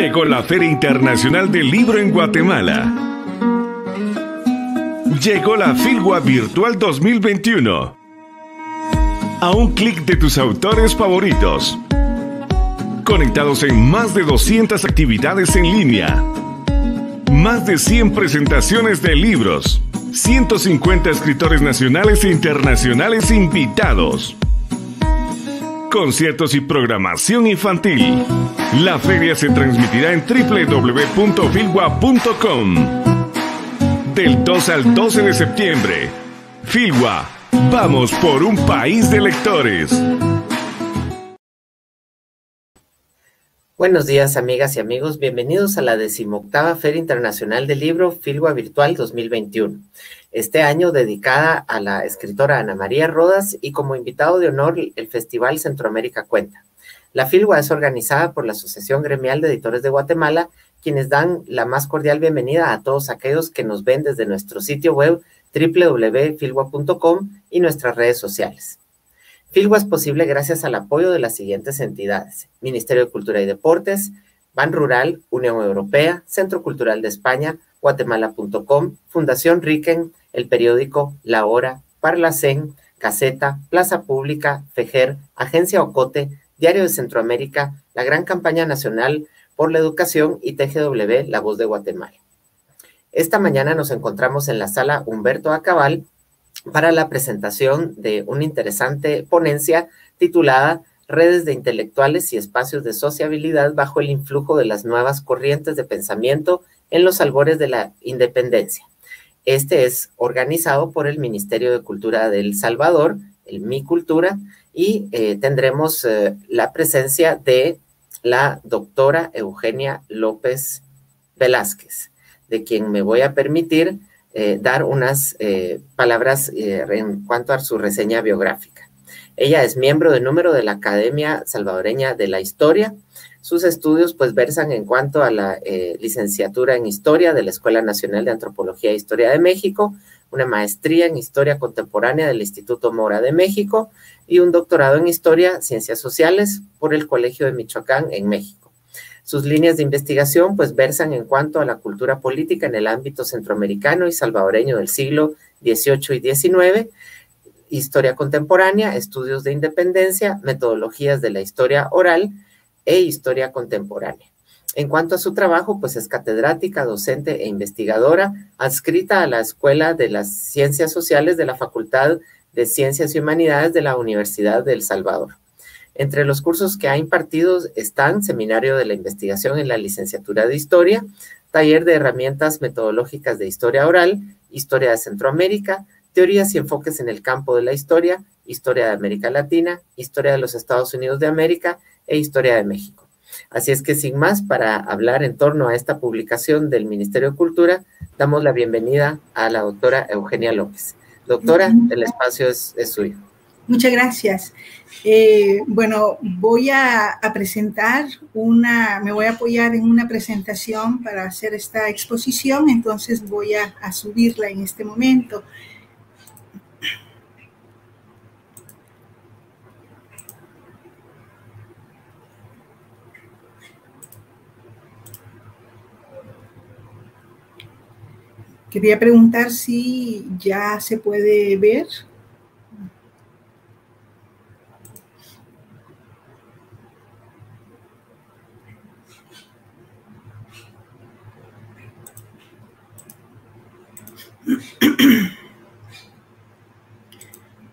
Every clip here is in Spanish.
Llegó la Feria Internacional del Libro en Guatemala. Llegó la Filgua Virtual 2021. A un clic de tus autores favoritos. Conectados en más de 200 actividades en línea. Más de 100 presentaciones de libros. 150 escritores nacionales e internacionales invitados conciertos y programación infantil. La feria se transmitirá en www.filwa.com. Del 2 al 12 de septiembre. Filwa, vamos por un país de lectores. Buenos días, amigas y amigos. Bienvenidos a la decimoctava Feria Internacional del Libro Filwa Virtual 2021 este año dedicada a la escritora Ana María Rodas y como invitado de honor el Festival Centroamérica Cuenta. La FILGUA es organizada por la Asociación Gremial de Editores de Guatemala, quienes dan la más cordial bienvenida a todos aquellos que nos ven desde nuestro sitio web www.filgua.com y nuestras redes sociales. Filgua es posible gracias al apoyo de las siguientes entidades: Ministerio de Cultura y Deportes, Ban Rural, Unión Europea, Centro Cultural de España, Guatemala.com, Fundación Riquen, el periódico La Hora, Parlacén, Caseta, Plaza Pública, Fejer, Agencia Ocote, Diario de Centroamérica, la Gran Campaña Nacional por la Educación y TGW, La Voz de Guatemala. Esta mañana nos encontramos en la sala Humberto Acabal para la presentación de una interesante ponencia titulada Redes de intelectuales y espacios de sociabilidad bajo el influjo de las nuevas corrientes de pensamiento en los albores de la independencia. Este es organizado por el Ministerio de Cultura del Salvador, el Mi Cultura, y eh, tendremos eh, la presencia de la doctora Eugenia López Velázquez, de quien me voy a permitir eh, dar unas palabras en cuanto a su reseña biográfica. Ella es miembro de número de la Academia Salvadoreña de la Historia, sus estudios pues versan en cuanto a la eh, licenciatura en Historia de la Escuela Nacional de Antropología e Historia de México, una maestría en Historia Contemporánea del Instituto Mora de México y un doctorado en Historia, Ciencias Sociales por el Colegio de Michoacán en México. Sus líneas de investigación pues versan en cuanto a la cultura política en el ámbito centroamericano y salvadoreño del siglo XVIII y XIX, historia contemporánea, estudios de independencia, metodologías de la historia oral, e historia contemporánea. En cuanto a su trabajo, pues es catedrática, docente e investigadora, adscrita a la Escuela de las Ciencias Sociales de la Facultad de Ciencias y Humanidades de la Universidad de El Salvador. Entre los cursos que ha impartido están Seminario de la Investigación en la Licenciatura de Historia, Taller de Herramientas Metodológicas de Historia Oral, Historia de Centroamérica, Teorías y Enfoques en el Campo de la Historia, Historia de América Latina, Historia de los Estados Unidos de América e Historia de México. Así es que sin más, para hablar en torno a esta publicación del Ministerio de Cultura, damos la bienvenida a la doctora Eugenia López. Doctora, el espacio es, suyo. Muchas gracias. Eh, bueno, voy a, presentar una, me voy a apoyar en una presentación para hacer esta exposición, entonces voy a subirla en este momento. Quería preguntar si ya se puede ver.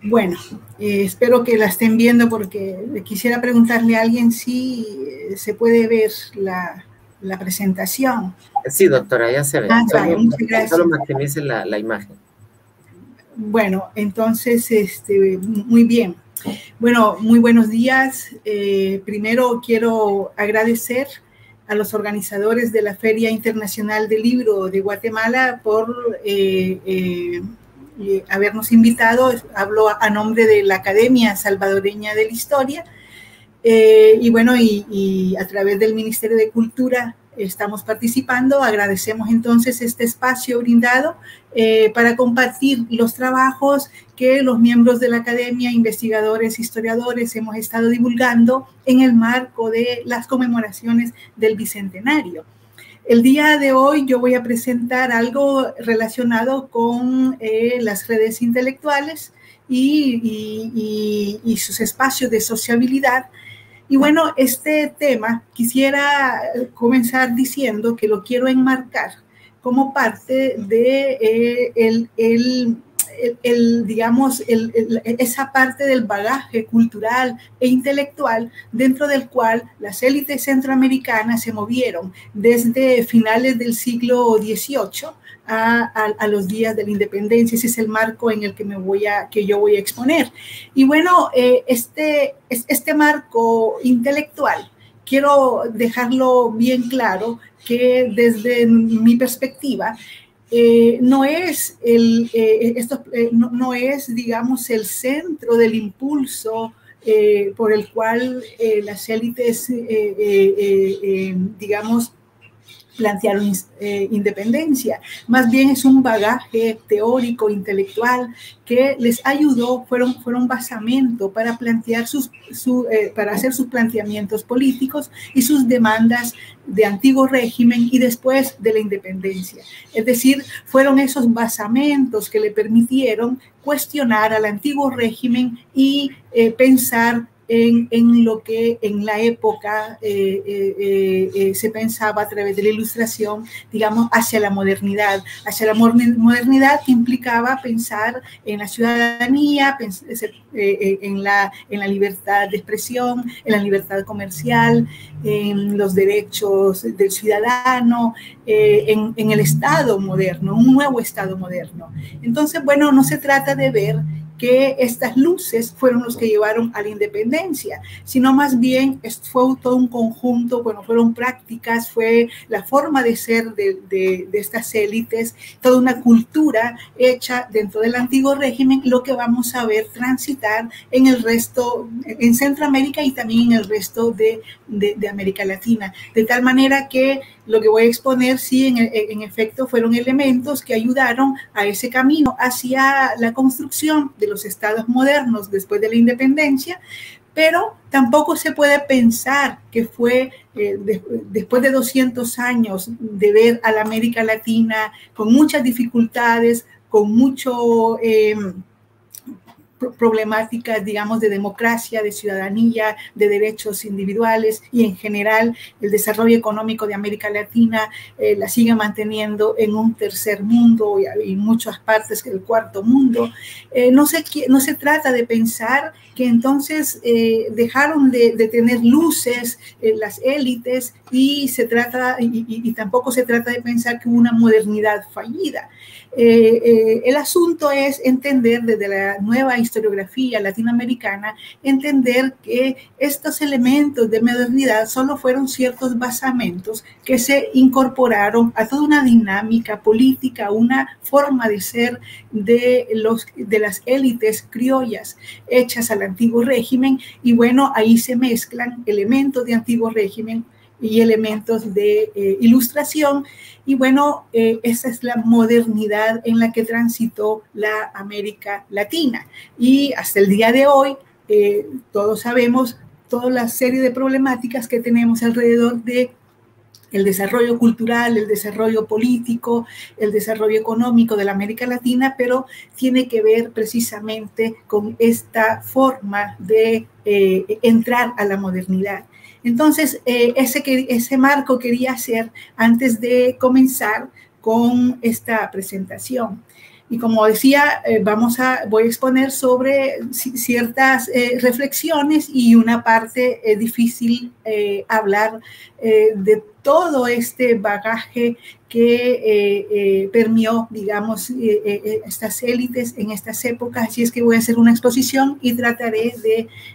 Bueno, eh, espero que la estén viendo porque quisiera preguntarle a alguien si eh, se puede ver la, la presentación. Sí, doctora, ya se ve. Ah, solo, Solo maximice la, la, imagen. Bueno, entonces, este, muy bien. Bueno, muy buenos días. Eh, primero quiero agradecer a los organizadores de la Feria Internacional del Libro de Guatemala por eh, eh, habernos invitado. Hablo a nombre de la Academia Salvadoreña de la Historia. Y bueno, y, y, a través del Ministerio de Cultura estamos participando. Agradecemos entonces este espacio brindado eh, para compartir los trabajos que los miembros de la academia, investigadores, historiadores hemos estado divulgando en el marco de las conmemoraciones del Bicentenario. El día de hoy yo voy a presentar algo relacionado con eh, las redes intelectuales y, y sus espacios de sociabilidad y bueno, este tema quisiera comenzar diciendo que lo quiero enmarcar como parte de eh, el, el, el, digamos, esa parte del bagaje cultural e intelectual dentro del cual las élites centroamericanas se movieron desde finales del siglo XVIII a, los días de la independencia. Ese es el marco en el que, me voy a, que yo voy a exponer. Y bueno, eh, este, este marco intelectual, quiero dejarlo bien claro que desde mi perspectiva, eh, no es el, eh, esto, no, no, es, digamos, el centro del impulso por el cual las élites, digamos, plantearon eh, independencia. Más bien es un bagaje teórico, intelectual, que les ayudó, fueron, fueron basamento para plantear sus, eh, para hacer sus planteamientos políticos y sus demandas de antiguo régimen y después de la independencia. Es decir, fueron esos basamentos que le permitieron cuestionar al antiguo régimen y eh, pensar en, lo que en la época eh, eh, eh, se pensaba a través de la ilustración, digamos, hacia la modernidad, hacia la modernidad que implicaba pensar en la ciudadanía, en, la, en la libertad de expresión, en la libertad comercial, en los derechos del ciudadano, en, en el Estado moderno, un nuevo Estado moderno. Entonces, bueno, no se trata de ver que estas luces fueron los que llevaron a la independencia, sino más bien fue todo un conjunto, bueno, fueron prácticas, fue la forma de ser de, de, estas élites, toda una cultura hecha dentro del antiguo régimen, lo que vamos a ver transitar en el resto, en Centroamérica y también en el resto de, de América Latina, de tal manera que lo que voy a exponer, sí, en, en, efecto, fueron elementos que ayudaron a ese camino hacia la construcción de los estados modernos después de la independencia, pero tampoco se puede pensar que fue eh, después de 200 años de ver a la América Latina con muchas dificultades, con mucho... Eh, problemáticas, digamos, de democracia, de ciudadanía, de derechos individuales y en general el desarrollo económico de América Latina eh, la sigue manteniendo en un tercer mundo y, en muchas partes del cuarto mundo. Eh, no, se, no se trata de pensar que entonces eh, dejaron de, tener luces las élites y se trata y, tampoco se trata de pensar que hubo una modernidad fallida. El asunto es entender desde la nueva historiografía latinoamericana, entender que estos elementos de modernidad solo fueron ciertos basamentos que se incorporaron a toda una dinámica política, una forma de ser de, los, de las élites criollas hechas al antiguo régimen. Y bueno, ahí se mezclan elementos de antiguo régimen y elementos de eh, ilustración. Y bueno, eh, esa es la modernidad en la que transitó la América Latina. Y hasta el día de hoy, eh, todos sabemos toda la serie de problemáticas que tenemos alrededor de el desarrollo cultural, el desarrollo político, el desarrollo económico de la América Latina, pero tiene que ver precisamente con esta forma de entrar a la modernidad. Entonces, eh, ese, ese marco quería hacer antes de comenzar con esta presentación. Y como decía, eh, vamos a, voy a exponer sobre ciertas eh, reflexiones y una parte difícil hablar de todo este bagaje que eh, eh, digamos, eh, estas élites en estas épocas. Así es que voy a hacer una exposición y trataré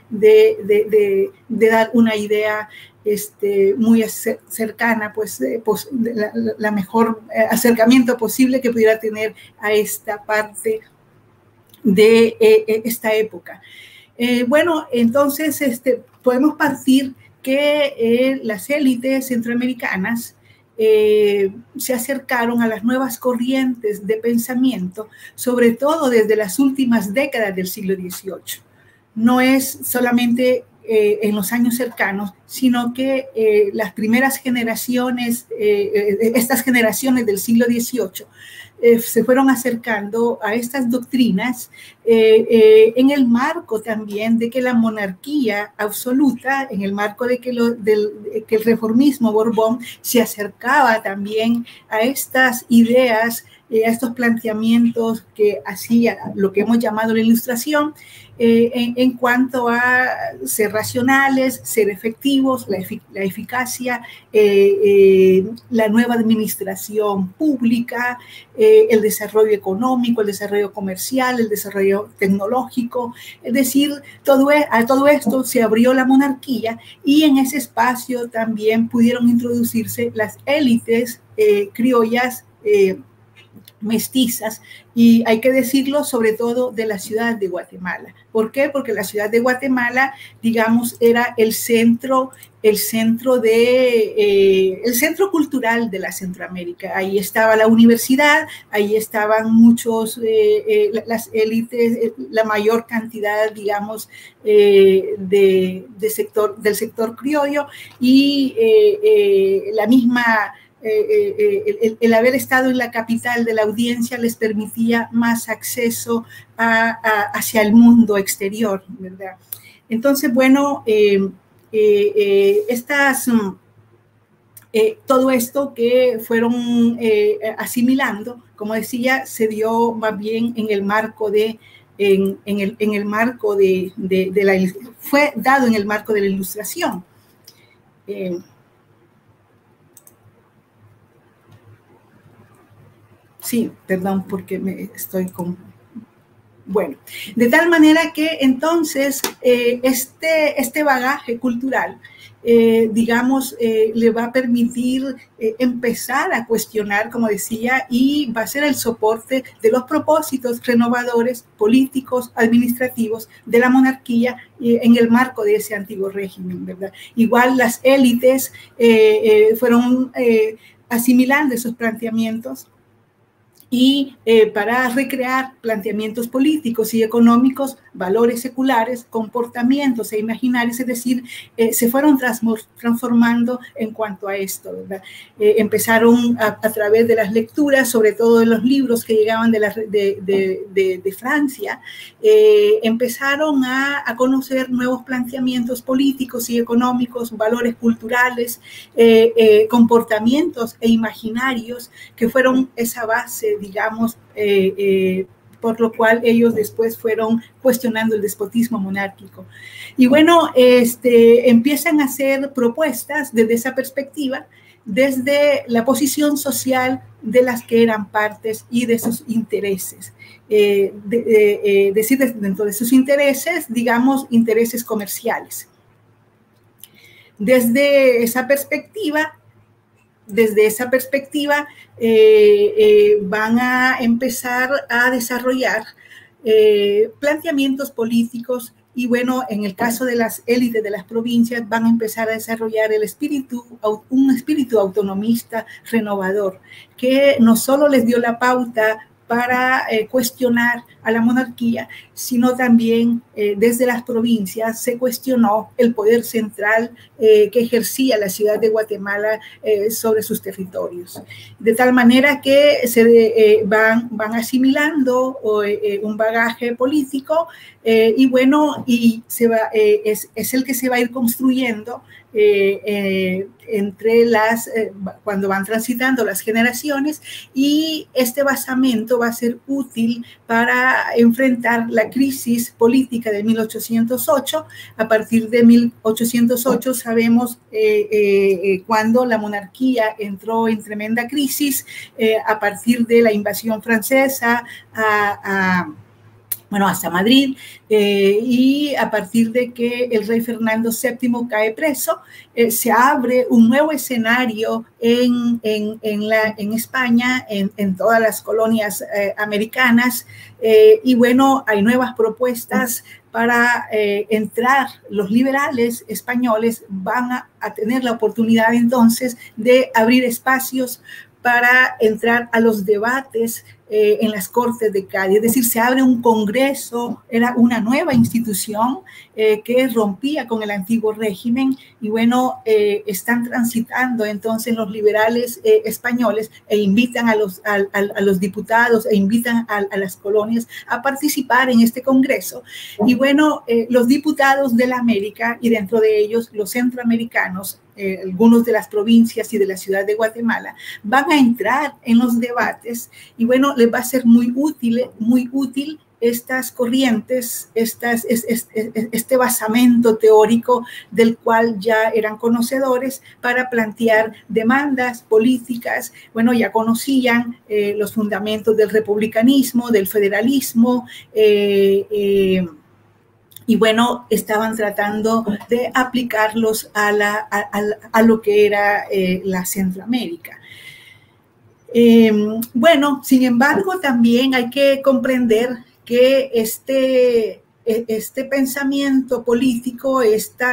de, dar una idea este, muy cercana, pues, pues la, mejor acercamiento posible que pudiera tener a esta parte de esta época. bueno, entonces este, podemos partir que las élites centroamericanas se acercaron a las nuevas corrientes de pensamiento, sobre todo desde las últimas décadas del siglo XVIII. No es solamente eh, en los años cercanos, sino que eh, las primeras generaciones, eh, estas generaciones del siglo XVIII, se fueron acercando a estas doctrinas en el marco también de que la monarquía absoluta, en el marco de que, que el reformismo Borbón se acercaba también a estas ideas, a estos planteamientos que hacía lo que hemos llamado la ilustración, eh, en, cuanto a ser racionales, ser efectivos, la, eficacia, eh, eh, la nueva administración pública, el desarrollo económico, el desarrollo comercial, el desarrollo tecnológico. Es decir, todo, e, a todo esto se abrió la monarquía y en ese espacio también pudieron introducirse las élites criollas mestizas y hay que decirlo sobre todo de la ciudad de Guatemala. ¿Por qué? Porque la ciudad de Guatemala, digamos, era el centro, el centro de, eh, el centro cultural de la Centroamérica. Ahí estaba la universidad, ahí estaban muchos, eh, eh, las élites, la mayor cantidad, digamos, de, sector, del sector criollo y la misma eh, eh, el, haber estado en la capital de la audiencia les permitía más acceso hacia el mundo exterior, ¿verdad? Entonces, bueno, eh, estas, mm, todo esto que fueron asimilando, como decía, se dio más bien en el marco de, en, el, en el, marco de, la, fue dado en el marco de la ilustración. Sí, perdón, porque me estoy con... Bueno, de tal manera que entonces eh, este, este bagaje cultural, eh, digamos, eh, le va a permitir empezar a cuestionar, como decía, y va a ser el soporte de los propósitos renovadores políticos, administrativos de la monarquía en el marco de ese antiguo régimen, ¿verdad? Igual las élites fueron asimilando esos planteamientos y eh, para recrear planteamientos políticos y económicos, valores seculares, comportamientos e imaginarios, es decir, eh, se fueron transformando en cuanto a esto, ¿verdad? Eh, empezaron a, través de las lecturas, sobre todo de los libros que llegaban de, la, de, de, Francia, empezaron a, a, conocer nuevos planteamientos políticos y económicos, valores culturales, comportamientos e imaginarios que fueron esa base digamos, eh, eh, por lo cual ellos después fueron cuestionando el despotismo monárquico. Y bueno, este, empiezan a hacer propuestas desde esa perspectiva, desde la posición social de las que eran partes y de sus intereses. Eh, decir, dentro de sus intereses, digamos, intereses comerciales. Desde esa perspectiva, desde esa perspectiva eh, eh, van a empezar a desarrollar eh, planteamientos políticos y bueno, en el caso de las élites de las provincias van a empezar a desarrollar el espíritu, un espíritu autonomista renovador, que no solo les dio la pauta para eh, cuestionar a la monarquía, sino también eh, desde las provincias se cuestionó el poder central eh, que ejercía la ciudad de Guatemala sobre sus territorios. De tal manera que se van, van asimilando un bagaje político y bueno, y se va, es, es el que se va a ir construyendo eh, eh, entre las, eh, cuando van transitando las generaciones y este basamento va a ser útil para enfrentar la crisis política de 1808. A partir de 1808 sabemos cuando la monarquía entró en tremenda crisis a partir de la invasión francesa a bueno, hasta Madrid, eh, y a partir de que el rey Fernando VII cae preso, eh, se abre un nuevo escenario en, en, la, en España, en, todas las colonias eh, americanas, y bueno, hay nuevas propuestas para entrar. Los liberales españoles van a tener la oportunidad entonces de abrir espacios para entrar a los debates eh, en las Cortes de Cádiz. Es decir, se abre un Congreso, era una nueva institución eh, que rompía con el antiguo régimen y bueno, eh, están transitando entonces los liberales españoles e invitan a los, a, los diputados e invitan a, a, las colonias a participar en este Congreso. Y bueno, los diputados de la América y dentro de ellos los centroamericanos eh, algunos de las provincias y de la ciudad de Guatemala, van a entrar en los debates y bueno, les va a ser muy útil, muy útil estas corrientes, este basamento teórico del cual ya eran conocedores para plantear demandas políticas. Bueno, ya conocían eh, los fundamentos del republicanismo, del federalismo. Eh, y bueno, estaban tratando de aplicarlos a, lo que era eh, la Centroamérica. Em, bueno, sin embargo, también hay que comprender que este, e, este pensamiento político, este,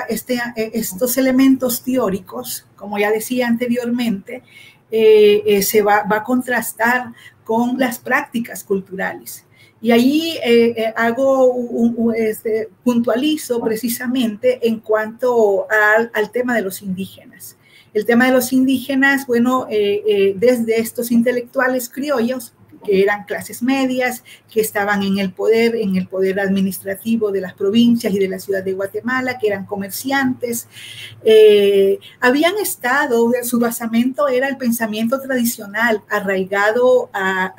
e, estos elementos teóricos, como ya decía anteriormente, eh, eh, se va a contrastar con las prácticas culturales. Y ahí eh, eh, hago un, este, puntualizo precisamente en cuanto al, tema de los indígenas. El tema de los indígenas, bueno, eh, desde estos intelectuales criollos, que eran clases medias, que estaban en el poder, en el poder administrativo de las provincias y de la ciudad de Guatemala, que eran comerciantes, eh, habían estado, su basamento era el pensamiento tradicional, arraigado a,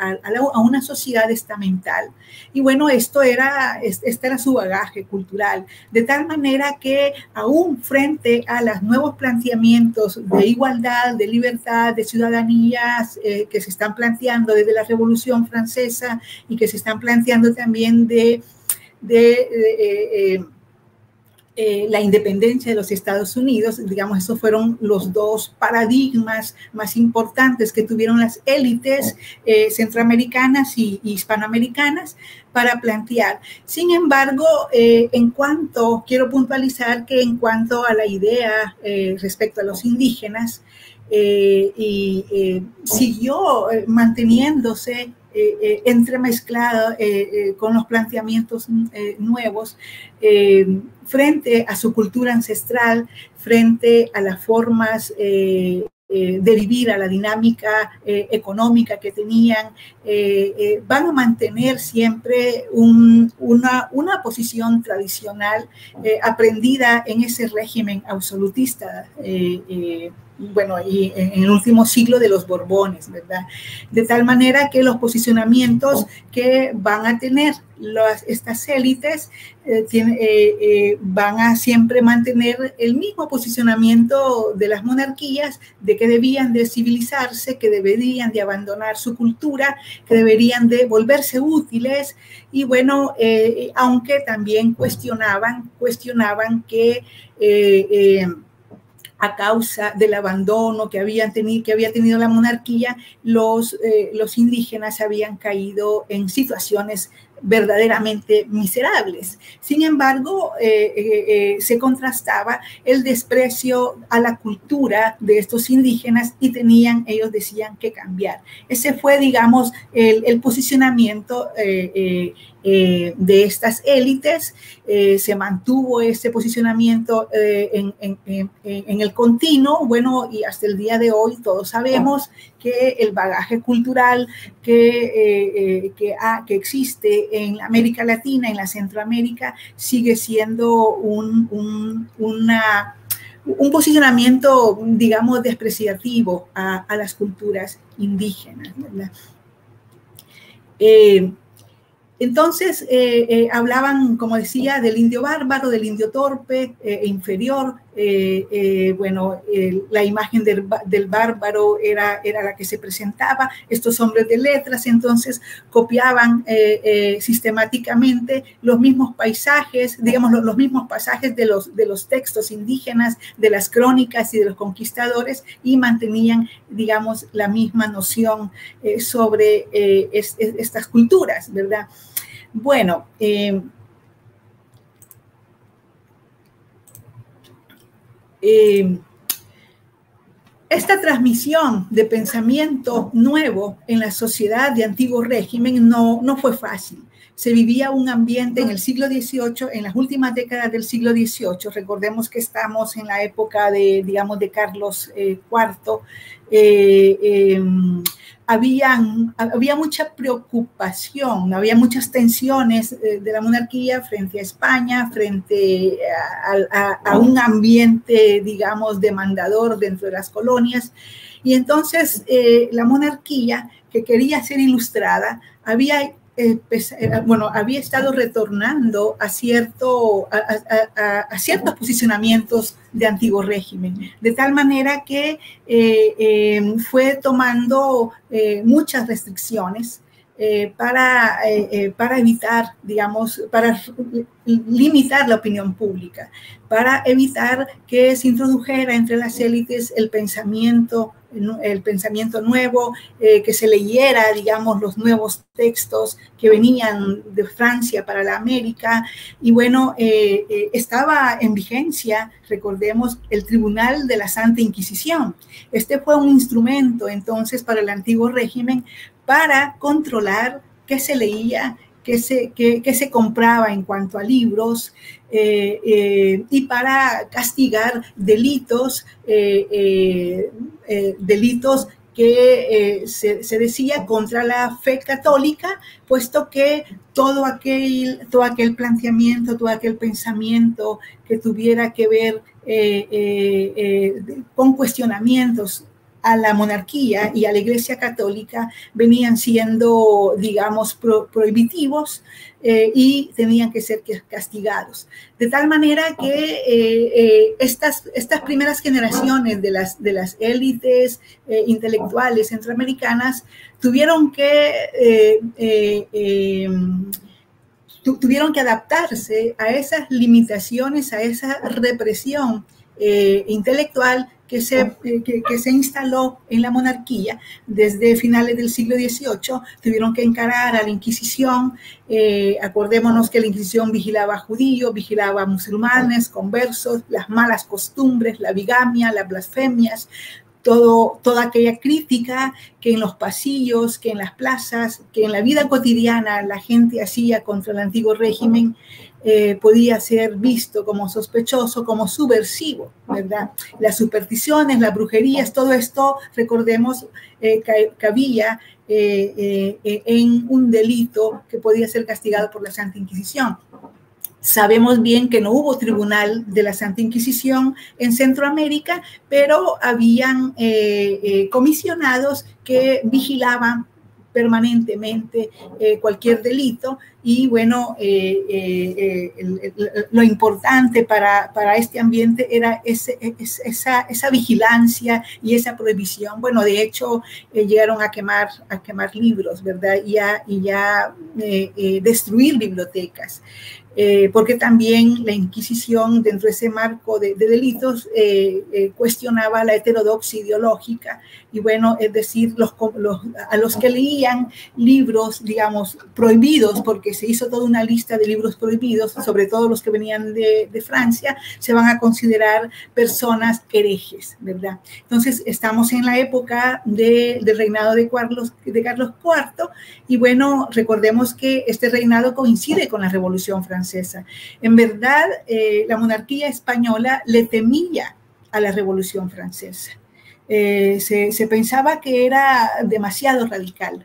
una sociedad estamental. Y bueno, esto era, este era su bagaje cultural, de tal manera que aún frente a los nuevos planteamientos de igualdad, de libertad, de ciudadanías eh, que se están planteando desde la Revolución Francesa y que se están planteando también de, de, eh, eh, eh, la independencia de los Estados Unidos. Digamos, esos fueron los dos paradigmas más importantes que tuvieron las élites centroamericanas y, hispanoamericanas para plantear. Sin embargo, en cuanto, quiero puntualizar que en cuanto a la idea respecto a los indígenas, y siguió manteniéndose eh, eh, entremezclada eh, con los planteamientos nuevos frente a su cultura ancestral, frente a las formas de vivir, a la dinámica económica que tenían, van a mantener siempre una, una, posición tradicional aprendida en ese régimen absolutista bueno, y en el último siglo de los Borbones, ¿verdad? De tal manera que los posicionamientos que van a tener las, estas élites eh, eh, eh, van a siempre mantener el mismo posicionamiento de las monarquías, de que debían de civilizarse, que deberían de abandonar su cultura, que deberían de volverse útiles, y bueno, aunque también cuestionaban, cuestionaban que a causa del abandono que, habían tenido, que había tenido la monarquía, los, eh, los indígenas habían caído en situaciones verdaderamente miserables. Sin embargo, eh, eh, se contrastaba el desprecio a la cultura de estos indígenas y tenían, ellos decían, que cambiar. Ese fue, digamos, el, posicionamiento eh, de estas élites. Eh, se mantuvo ese posicionamiento eh, en, el continuo, bueno, y hasta el día de hoy todos sabemos que el bagaje cultural que, que, que, existe en América Latina, en la Centroamérica, sigue siendo un, una un posicionamiento, digamos, despreciativo a, las culturas indígenas. Entonces, eh, eh, hablaban, como decía, del indio bárbaro, del indio torpe eh, e inferior, eh, eh, bueno, la imagen del, bárbaro era, era la que se presentaba, estos hombres de letras entonces copiaban eh, sistemáticamente los mismos paisajes, digamos, los, mismos pasajes de los, de los textos indígenas, de las crónicas y de los conquistadores y mantenían, digamos, la misma noción sobre estas culturas, ¿verdad? Bueno, eh, esta transmisión de pensamiento nuevo en la sociedad de antiguo régimen no, no fue fácil. Se vivía un ambiente en el siglo XVIII, en las últimas décadas del siglo XVIII. Recordemos que estamos en la época de, digamos, de Carlos IV. Eh, eh, había mucha preocupación, había muchas tensiones eh, de la monarquía frente a España, frente a, un ambiente, digamos, demandador dentro de las colonias. Y entonces la monarquía, que quería ser ilustrada, había bueno, había estado retornando a, cierto, a, ciertos posicionamientos de antiguo régimen, de tal manera que eh, em, fue tomando eh, muchas restricciones para, para evitar, digamos, para limitar la opinión pública, para evitar que se introdujera entre las élites el pensamiento el pensamiento nuevo, eh, que se leyera, digamos, los nuevos textos que venían de Francia para la América. Y bueno, eh, eh, estaba en vigencia, recordemos, el Tribunal de la Santa Inquisición. Este fue un instrumento entonces para el antiguo régimen para controlar qué se leía, qué se, se compraba en cuanto a libros y para castigar delitos eh, delitos que eh, se, decía contra la fe católica, puesto que todo aquel, todo aquel planteamiento, todo aquel pensamiento que tuviera que ver eh, con cuestionamientos a la monarquía y a la Iglesia Católica venían siendo, digamos, prohibitivos eh, y tenían que ser castigados. De tal manera que eh, eh, estas, estas primeras generaciones de las, de las élites intelectuales centroamericanas tuvieron que tuvieron que adaptarse a esas limitaciones, a esa represión intelectual que se, eh, que, se instaló en la monarquía desde finales del siglo XVIII, tuvieron que encarar a la Inquisición. Eh, acordémonos que la Inquisición vigilaba a judíos, vigilaba a musulmanes, conversos, las malas costumbres, la bigamia, las blasfemias, todo, toda aquella crítica que en los pasillos, que en las plazas, que en la vida cotidiana la gente hacía contra el antiguo régimen, eh, podía ser visto como sospechoso, como subversivo, ¿verdad? Las supersticiones, las brujerías, todo esto, recordemos, eh, cabía eh, en un delito que podía ser castigado por la Santa Inquisición. Sabemos bien que no hubo tribunal de la Santa Inquisición en Centroamérica, pero habían comisionados que vigilaban permanentemente eh, cualquier delito y bueno, eh, eh, lo importante para, para, este ambiente era esa, esa, vigilancia y esa prohibición. Bueno, de hecho, llegaron a quemar, a quemar libros, ¿verdad? Y ya, y ya destruir bibliotecas. Porque también la Inquisición, dentro de ese marco de, delitos, cuestionaba la heterodoxia ideológica. Y bueno, es decir, los, a los que leían libros, digamos, prohibidos, porque se hizo toda una lista de libros prohibidos, sobre todo los que venían de, de Francia, se van a considerar personas herejes, ¿verdad? Entonces, estamos en la época de, del reinado de Carlos, de Carlos IV, y bueno, recordemos que este reinado coincide con la Revolución Francesa en verdad, eh, la monarquía española le temía a la Revolución Francesa. Eh, se, pensaba que era demasiado radical.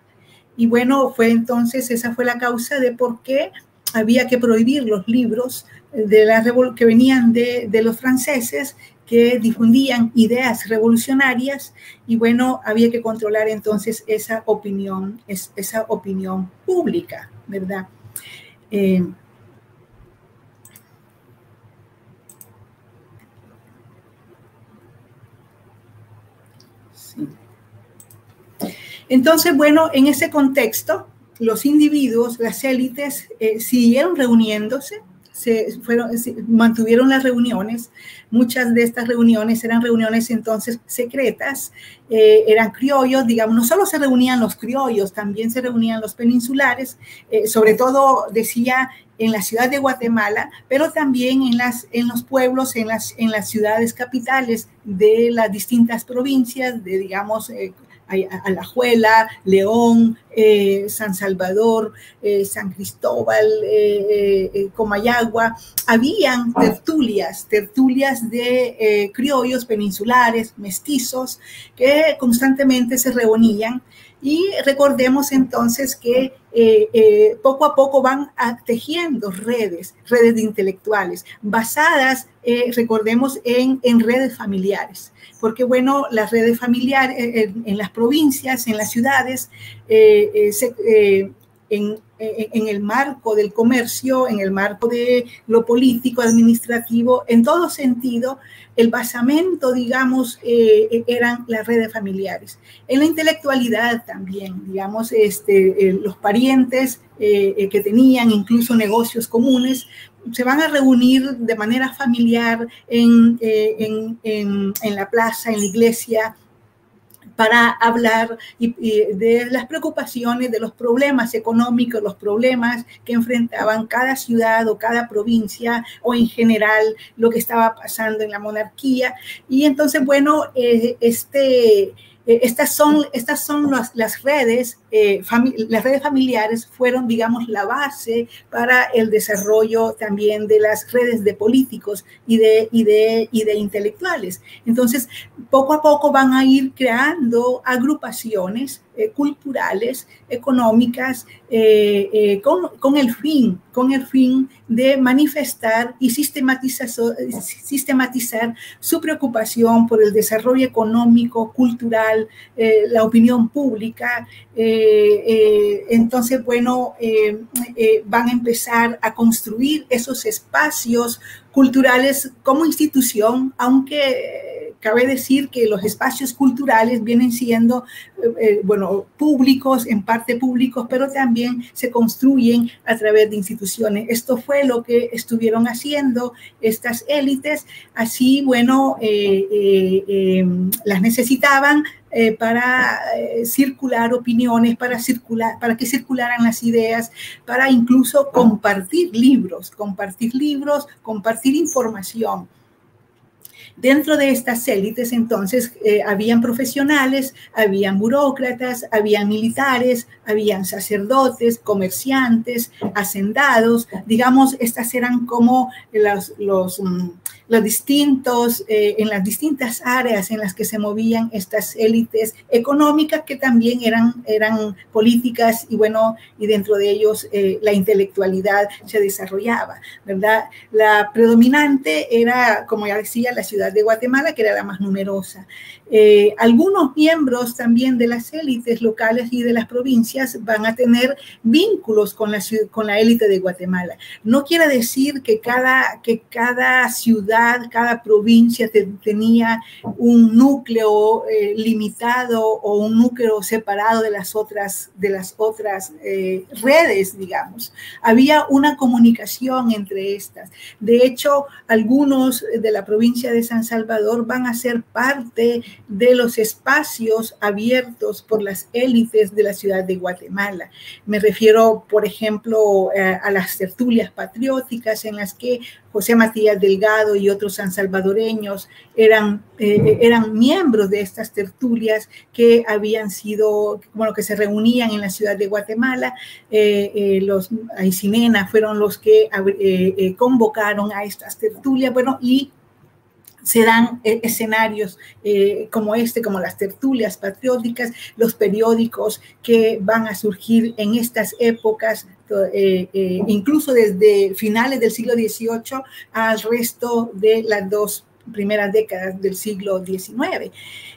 Y bueno, fue entonces, esa fue la causa de por qué había que prohibir los libros de la que venían de, los franceses que difundían ideas revolucionarias y bueno, había que controlar entonces esa opinión, esa opinión pública, ¿verdad? Eh, Entonces, bueno, en ese contexto, los individuos, las élites, eh, siguieron reuniéndose se fueron, mantuvieron las reuniones. Muchas de estas reuniones eran reuniones entonces secretas, eh, eran criollos, digamos, no solo se reunían los criollos, también se reunían los peninsulares, eh, sobre todo decía en la ciudad de Guatemala, pero también en, las, en los pueblos, en las, en las ciudades capitales de las distintas provincias, de, digamos, eh, Alajuela, León, eh, San Salvador, eh, San Cristóbal, Comayagua, habían tertulias, tertulias de criollos peninsulares, mestizos, que constantemente se reunían y recordemos entonces que eh, eh, poco a poco van tejiendo redes, redes de intelectuales, basadas, eh, recordemos, en, en, redes familiares. Porque, bueno, las redes familiares en, las provincias, en las ciudades, se, en, el marco del comercio, en el marco de lo político, administrativo, en todo sentido, el basamento, digamos, eh, eran las redes familiares. En la intelectualidad también, digamos, este, eh, los parientes eh, que tenían incluso negocios comunes, se van a reunir de manera familiar en, en la plaza, en la iglesia, para hablar de las preocupaciones, de los problemas económicos, los problemas que enfrentaban cada ciudad o cada provincia o en general lo que estaba pasando en la monarquía. Y entonces, bueno, eh, este eh, estas son, estas son las, redes, eh, las redes familiares fueron, digamos, la base para el desarrollo también de las redes de políticos y de, y de, y de intelectuales. Entonces, poco a poco van a ir creando agrupaciones eh, culturales, económicas, con, con, el fin, con el fin de manifestar y sistematizar su preocupación por el desarrollo económico, cultural, la opinión pública. entonces, bueno, van a empezar a construir esos espacios culturales como institución, aunque cabe decir que los espacios culturales vienen siendo, eh, eh, bueno, públicos, en parte públicos, pero también se construyen a través de instituciones. Esto fue lo que estuvieron haciendo estas élites, así, bueno, eh, las necesitaban para circular opiniones, para, circular, para que circularan las ideas, para incluso compartir libros, compartir libros, compartir información. Dentro de estas élites, entonces, eh, habían profesionales, habían burócratas, habían militares, habían sacerdotes, comerciantes, hacendados. Digamos, estas eran como los, los mm, los distintos, eh, en las distintas áreas en las que se movían estas élites económicas que también eran, eran políticas y bueno, y dentro de ellos eh, la intelectualidad se desarrollaba, ¿verdad? La predominante era, como ya decía, la ciudad de Guatemala, que era la más numerosa. Eh, algunos miembros también de las élites locales y de las provincias van a tener vínculos con la, con la élite de Guatemala. No quiere decir que cada, que cada ciudad, cada provincia tenía un núcleo eh, limitado o un núcleo separado de las otras, de las otras eh, redes, digamos. Había una comunicación entre estas. De hecho, algunos de la provincia de San Salvador van a ser parte de los espacios abiertos por las élites de la ciudad de Guatemala. Me refiero, por ejemplo, eh, a las tertulias patrióticas en las que José Matías Delgado y otros sansalvadoreños eran, eh, eran miembros de estas tertulias que habían sido, bueno, que se reunían en la ciudad de Guatemala. Eh, los Aicinena fueron los que convocaron a estas tertulias, bueno, y se dan eh, escenarios eh, como este, como las tertulias patrióticas, los periódicos que van a surgir en estas épocas, eh, incluso desde finales del siglo XVIII al resto de las dos primeras décadas del siglo XIX.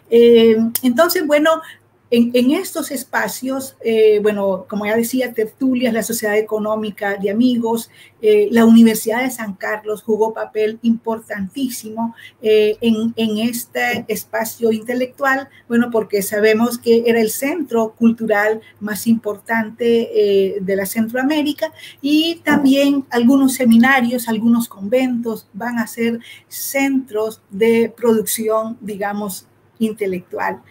entonces, bueno, En, estos espacios, eh, bueno, como ya decía, tertulias, la Sociedad Económica de Amigos, eh, la Universidad de San Carlos jugó papel importantísimo eh, en, en, este espacio intelectual, bueno, porque sabemos que era el centro cultural más importante de la Centroamérica y también algunos seminarios, algunos conventos van a ser centros de producción, digamos, intelectual.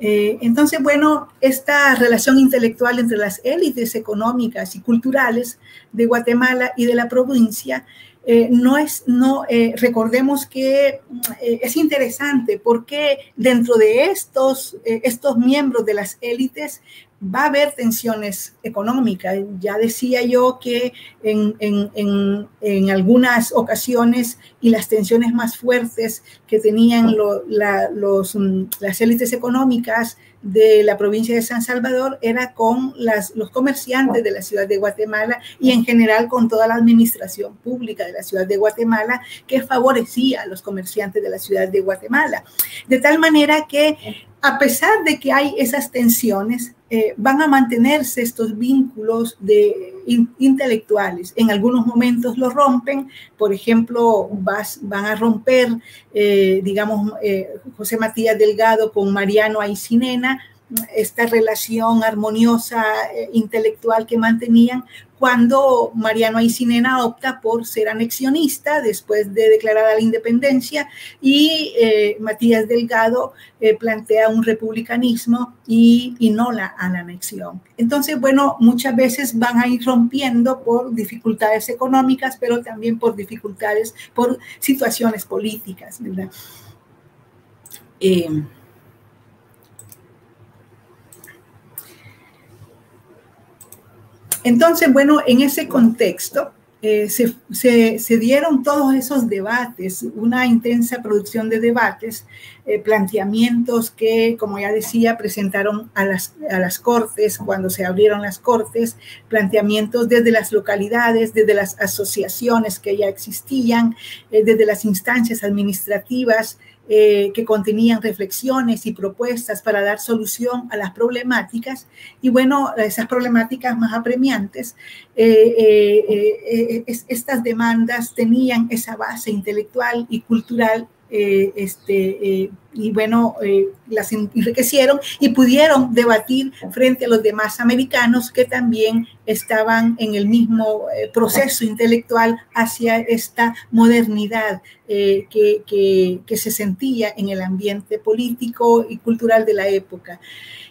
Eh, entonces, bueno, esta relación intelectual entre las élites económicas y culturales de Guatemala y de la provincia eh, no es, no, eh, recordemos que es interesante porque dentro de estos, estos miembros de las élites va a haber tensiones económicas. Ya decía yo que en, en, en, algunas ocasiones y las tensiones más fuertes que tenían los, mm, las élites económicas de la provincia de San Salvador era con las, los comerciantes de la ciudad de Guatemala y en general con toda la administración pública de la ciudad de Guatemala que favorecía a los comerciantes de la ciudad de Guatemala. De tal manera que a pesar de que hay esas tensiones, eh, van a mantenerse estos vínculos de, intelectuales. En algunos momentos lo rompen, por ejemplo, van a romper, eh, digamos, eh, José Matías Delgado con Mariano Aicinena, esta relación armoniosa intelectual que mantenían, cuando Mariano Aicinena opta por ser anexionista después de declarada la independencia y eh, Matías Delgado eh, plantea un republicanismo y, y no la, a la anexión. Entonces, bueno, muchas veces van a ir rompiendo por dificultades económicas, pero también por dificultades, por situaciones políticas, ¿verdad? Eh, Entonces, bueno, en ese contexto eh, se, dieron todos esos debates, una intensa producción de debates, eh, planteamientos que, como ya decía, presentaron a las, a las cortes cuando se abrieron las cortes, planteamientos desde las localidades, desde las asociaciones que ya existían, eh, desde las instancias administrativas, eh, que contenían reflexiones y propuestas para dar solución a las problemáticas. Y bueno, esas problemáticas más apremiantes, eh, eh, estas demandas tenían esa base intelectual y cultural eh, este, eh, y bueno, eh, las enriquecieron y pudieron debatir frente a los demás americanos que también estaban en el mismo proceso intelectual hacia esta modernidad que, que, se sentía en el ambiente político y cultural de la época.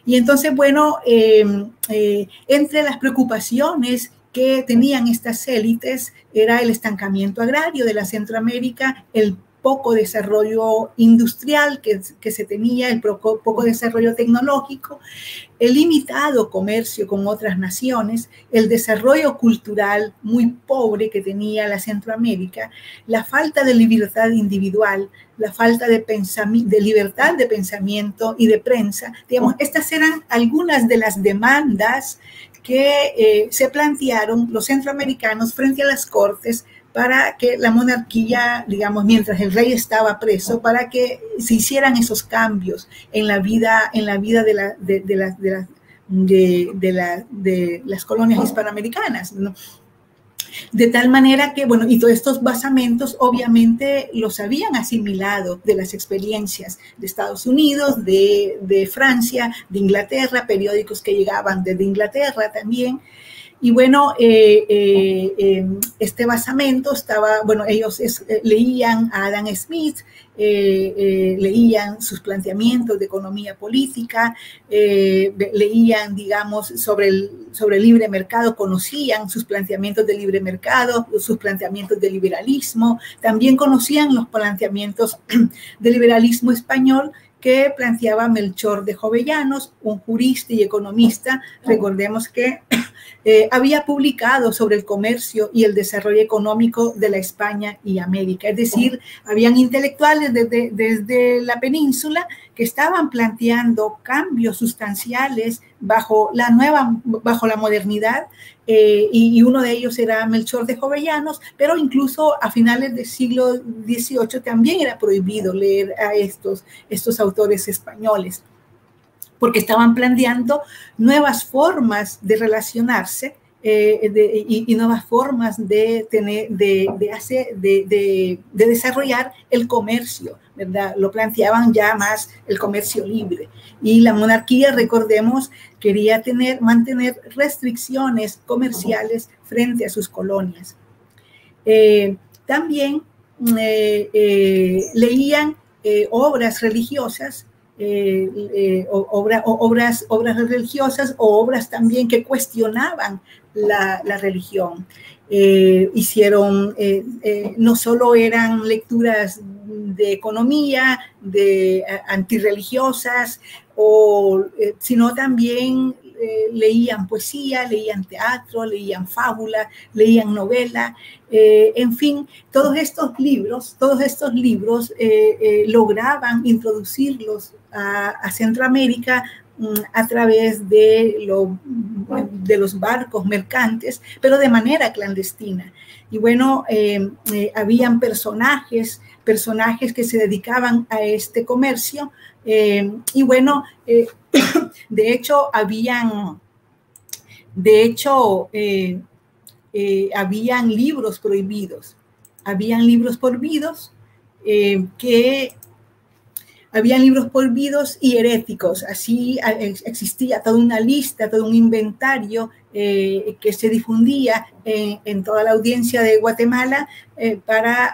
Y entonces, bueno, entre las preocupaciones que tenían estas élites era el estancamiento agrario de la Centroamérica, el poco desarrollo industrial que, se tenía, el poco, desarrollo tecnológico, el limitado comercio con otras naciones, el desarrollo cultural muy pobre que tenía la Centroamérica, la falta de libertad individual, la falta de, de libertad de pensamiento y de prensa. Digamos, estas eran algunas de las demandas que eh, se plantearon los centroamericanos frente a las cortes para que la monarquía, digamos, mientras el rey estaba preso, para que se hicieran esos cambios en la vida, en la vida de, la, de, de, de, las colonias hispanoamericanas. De tal manera que, bueno, y todos estos basamentos obviamente los habían asimilado de las experiencias de Estados Unidos, de Francia, de Inglaterra, periódicos que llegaban desde Inglaterra también. Y bueno, eh, eh, em, este basamento estaba, bueno, ellos eh, leían a Adam Smith, leían sus planteamientos de economía política, leían, digamos, sobre el, sobre el libre mercado, conocían sus planteamientos de libre mercado, sus planteamientos de liberalismo, también conocían los planteamientos de liberalismo español que planteaba Melchor de Jovellanos, un jurista y economista. Recordemos que eh, había publicado sobre el comercio y el desarrollo económico de la España y América. Es decir, habían intelectuales desde, la península que estaban planteando cambios sustanciales bajo la nueva, bajo la modernidad, eh, y, uno de ellos era Melchor de Jovellanos, pero incluso a finales del siglo XVIII también era prohibido leer a estos, estos autores españoles porque estaban planteando nuevas formas de relacionarse eh, y, nuevas formas de, tener, de, hacer, de, desarrollar el comercio, ¿verdad? Lo planteaban ya más el comercio libre. Y la monarquía, recordemos, quería tener, mantener restricciones comerciales frente a sus colonias. Eh, también eh, leían obras religiosas obras, obras religiosas o obras también que cuestionaban la, religión. Eh, hicieron, eh, eh, no solo eran lecturas de economía, de antirreligiosas, o, sino también leían poesía, leían teatro, leían fábula, leían novela, en fin, todos estos libros, todos estos libros lograban introducirlos a Centroamérica Mm, a través de, lo, de los barcos mercantes, pero de manera clandestina. Y bueno, eh, eh, habían personajes, personajes que se dedicaban a este comercio. Eh, y bueno, de hecho, habían, de hecho, habían libros prohibidos. Habían libros prohibidos que habían libros prohibidos y heréticos. Así existía toda una lista, todo un inventario eh, que se difundía en, toda la audiencia de Guatemala eh, para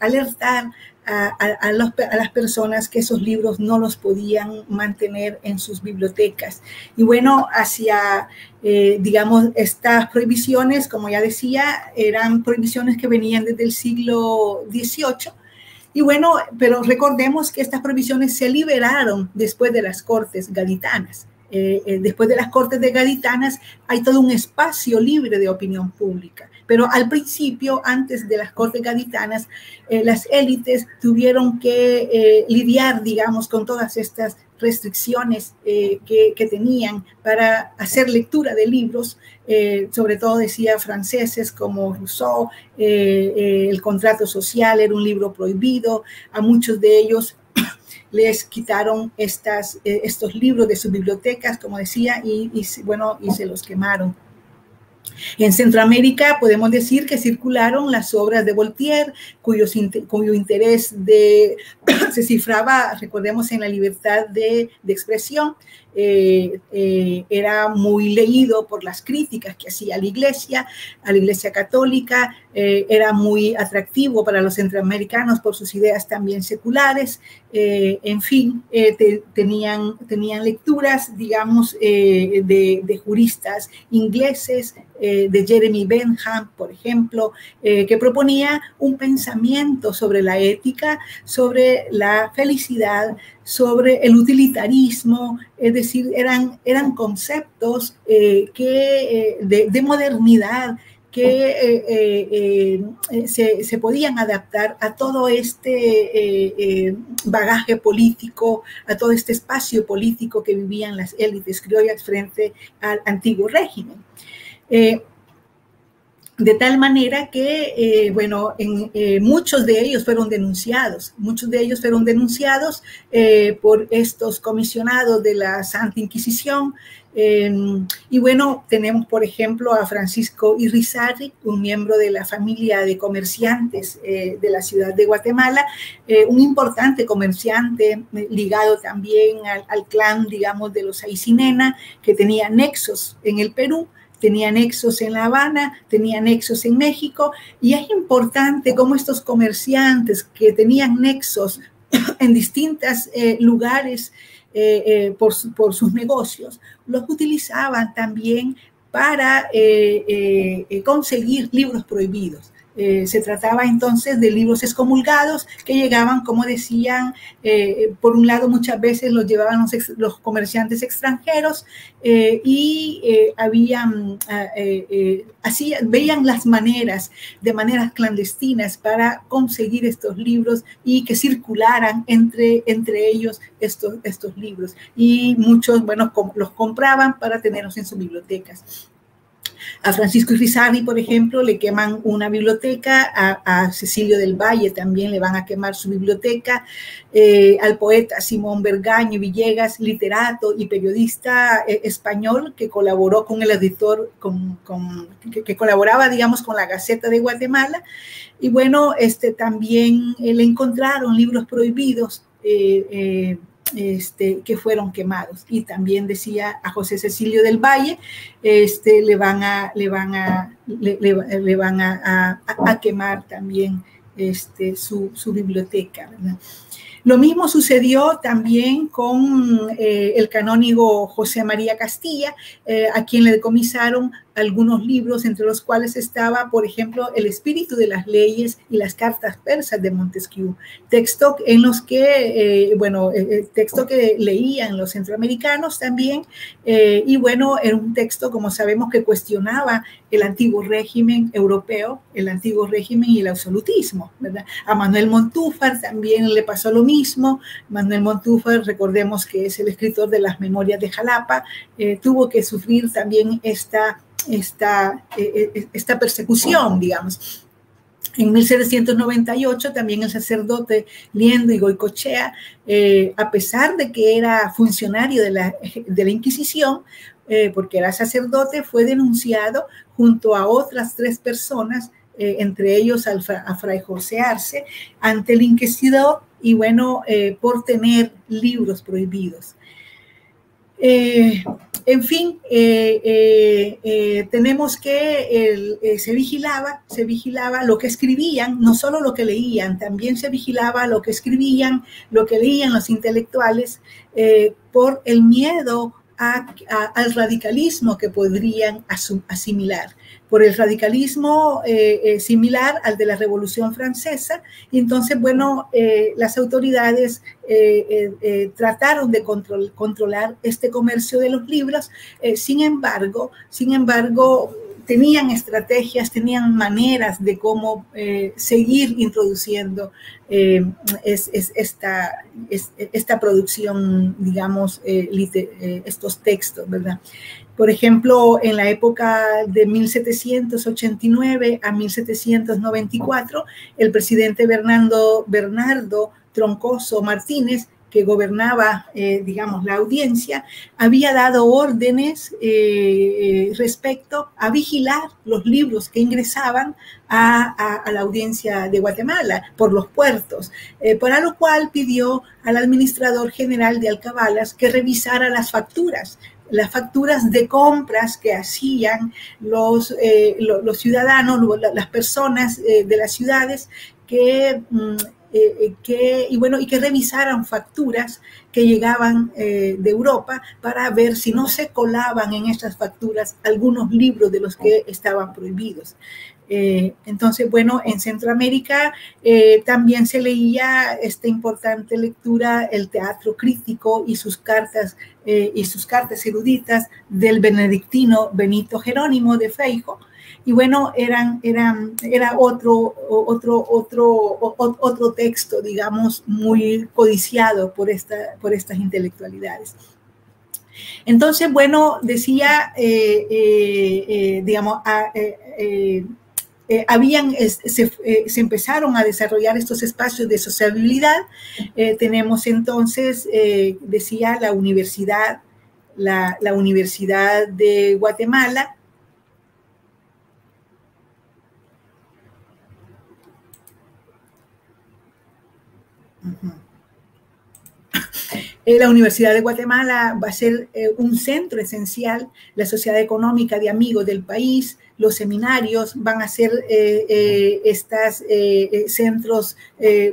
alertar a, las personas que esos libros no los podían mantener en sus bibliotecas. Y bueno, hacia, eh, digamos, estas prohibiciones, como ya decía, eran prohibiciones que venían desde el siglo XVIII y bueno, pero recordemos que estas provisiones se liberaron después de las Cortes Gaditanas. Eh, eh, después de las Cortes de Gaditanas hay todo un espacio libre de opinión pública. Pero al principio, antes de las Cortes Gaditanas, eh, las élites tuvieron que lidiar, digamos, con todas estas restricciones que, tenían para hacer lectura de libros sobre todo decía franceses como Rousseau, el contrato social era un libro prohibido, a muchos de ellos les quitaron estas, estos libros de sus bibliotecas, como decía, y, bueno, y se los quemaron. En Centroamérica podemos decir que circularon las obras de Voltaire, cuyo, interés de, se cifraba, recordemos, en la libertad de expresión, eh, eh, era muy leído por las críticas que hacía la iglesia, a la iglesia católica, eh, era muy atractivo para los centroamericanos por sus ideas también seculares, en fin, tenían, tenían lecturas, digamos, de, de, juristas ingleses, de Jeremy Bentham, por ejemplo, que proponía un pensamiento sobre la ética, sobre la felicidad, sobre el utilitarismo, es decir, eran, eran conceptos eh, que, eh, de, modernidad que eh, se, se, podían adaptar a todo este bagaje político, a todo este espacio político que vivían las élites criollas frente al antiguo régimen de tal manera que, eh, bueno, en, eh, muchos de ellos fueron denunciados, muchos de ellos fueron denunciados eh, por estos comisionados de la Santa Inquisición. Em, y bueno, tenemos, por ejemplo, a Francisco Irizarry, un miembro de la familia de comerciantes de la ciudad de Guatemala, un importante comerciante ligado también al, al, clan, digamos, de los Aicinena, que tenía nexos en el Perú tenía nexos en La Habana, tenía nexos en México, y es importante cómo estos comerciantes que tenían nexos en distintos eh, lugares eh, eh, por, por, sus negocios, los utilizaban también para conseguir libros prohibidos. Eh, se trataba entonces de libros excomulgados que llegaban, como decían, eh, por un lado muchas veces los llevaban los, comerciantes extranjeros eh, y habían, así veían las maneras, de maneras clandestinas para conseguir estos libros y que circularan entre, entre ellos estos, estos libros. Y muchos, bueno, los compraban para tenerlos en sus bibliotecas. A Francisco Irizarry, por ejemplo, le queman una biblioteca, a, Cecilio del Valle también le van a quemar su biblioteca, eh, al poeta Simón Bergaño Villegas, literato y periodista eh, español que colaboró con el editor, con, que, colaboraba, digamos, con la Gaceta de Guatemala. Y bueno, este, también le encontraron libros prohibidos. Eh, este, que fueron quemados. Y también decía a José Cecilio del Valle, este, le van a, le van a, le, van a, quemar también este, su, su biblioteca. Lo mismo sucedió también con eh, el canónigo José María Castilla, eh, a quien le decomisaron algunos libros, entre los cuales estaba, por ejemplo, El espíritu de las leyes y las cartas persas de Montesquieu, texto en los que, eh, bueno, eh, eh, texto que leían los centroamericanos también, y bueno, era un texto, como sabemos, que cuestionaba el antiguo régimen europeo, el antiguo régimen y el absolutismo, ¿verdad? A Manuel Montúfar también le pasó lo mismo, Manuel Montúfar, recordemos que es el escritor de las Memorias de Jalapa, tuvo que sufrir también esta esta, eh, eh, esta persecución, digamos. En 1798 también el sacerdote Liendo y Goicochea, eh, a pesar de que era funcionario de la, Inquisición, porque era sacerdote, fue denunciado junto a otras tres personas, entre ellos a Fray Arce, ante el inquisidor y bueno, por tener libros prohibidos. Eh, en fin, eh, eh, tenemos que se vigilaba, se vigilaba lo que escribían, no solo lo que leían, también se vigilaba lo que escribían, lo que leían los intelectuales, por el miedo al radicalismo que podrían asimilar por el radicalismo eh, eh, similar al de la Revolución Francesa. Y entonces, bueno, eh, las autoridades trataron de controlar este comercio de los libros. sin embargo, sin embargo, tenían estrategias, tenían maneras de cómo seguir introduciendo esta, esta producción, digamos, estos textos, ¿verdad? Por ejemplo, en la época de 1789 a 1794, el presidente Bernardo, Bernardo Troncoso Martínez que gobernaba, eh, digamos, la audiencia, había dado órdenes eh, eh, respecto a vigilar los libros que ingresaban a, la audiencia de Guatemala por los puertos, para lo cual pidió al administrador general de Alcabalas que revisara las facturas las facturas de compras que hacían los, los, ciudadanos, las personas de las ciudades que, mm, eh, que, y bueno, y que revisaran facturas que llegaban de Europa para ver si no se colaban en estas facturas algunos libros de los que estaban prohibidos. Eh, entonces, bueno, en Centroamérica eh, también se leía esta importante lectura, el teatro crítico y sus cartas eh, y sus cartas eruditas del benedictino Benito Jerónimo de Feijo. Y bueno, eran, eran, era otro, otro, otro, otro texto, digamos, muy codiciado por, esta, por estas intelectualidades. Entonces, bueno, decía, digamos, a, eh, habían, eh, se, empezaron a desarrollar estos espacios de sociabilidad. Eh, tenemos entonces, decía, la universidad, la, Universidad de Guatemala. La Universidad de Guatemala va a ser un centro esencial, la sociedad económica de amigos del país, los seminarios van a ser eh, eh, estos eh, centros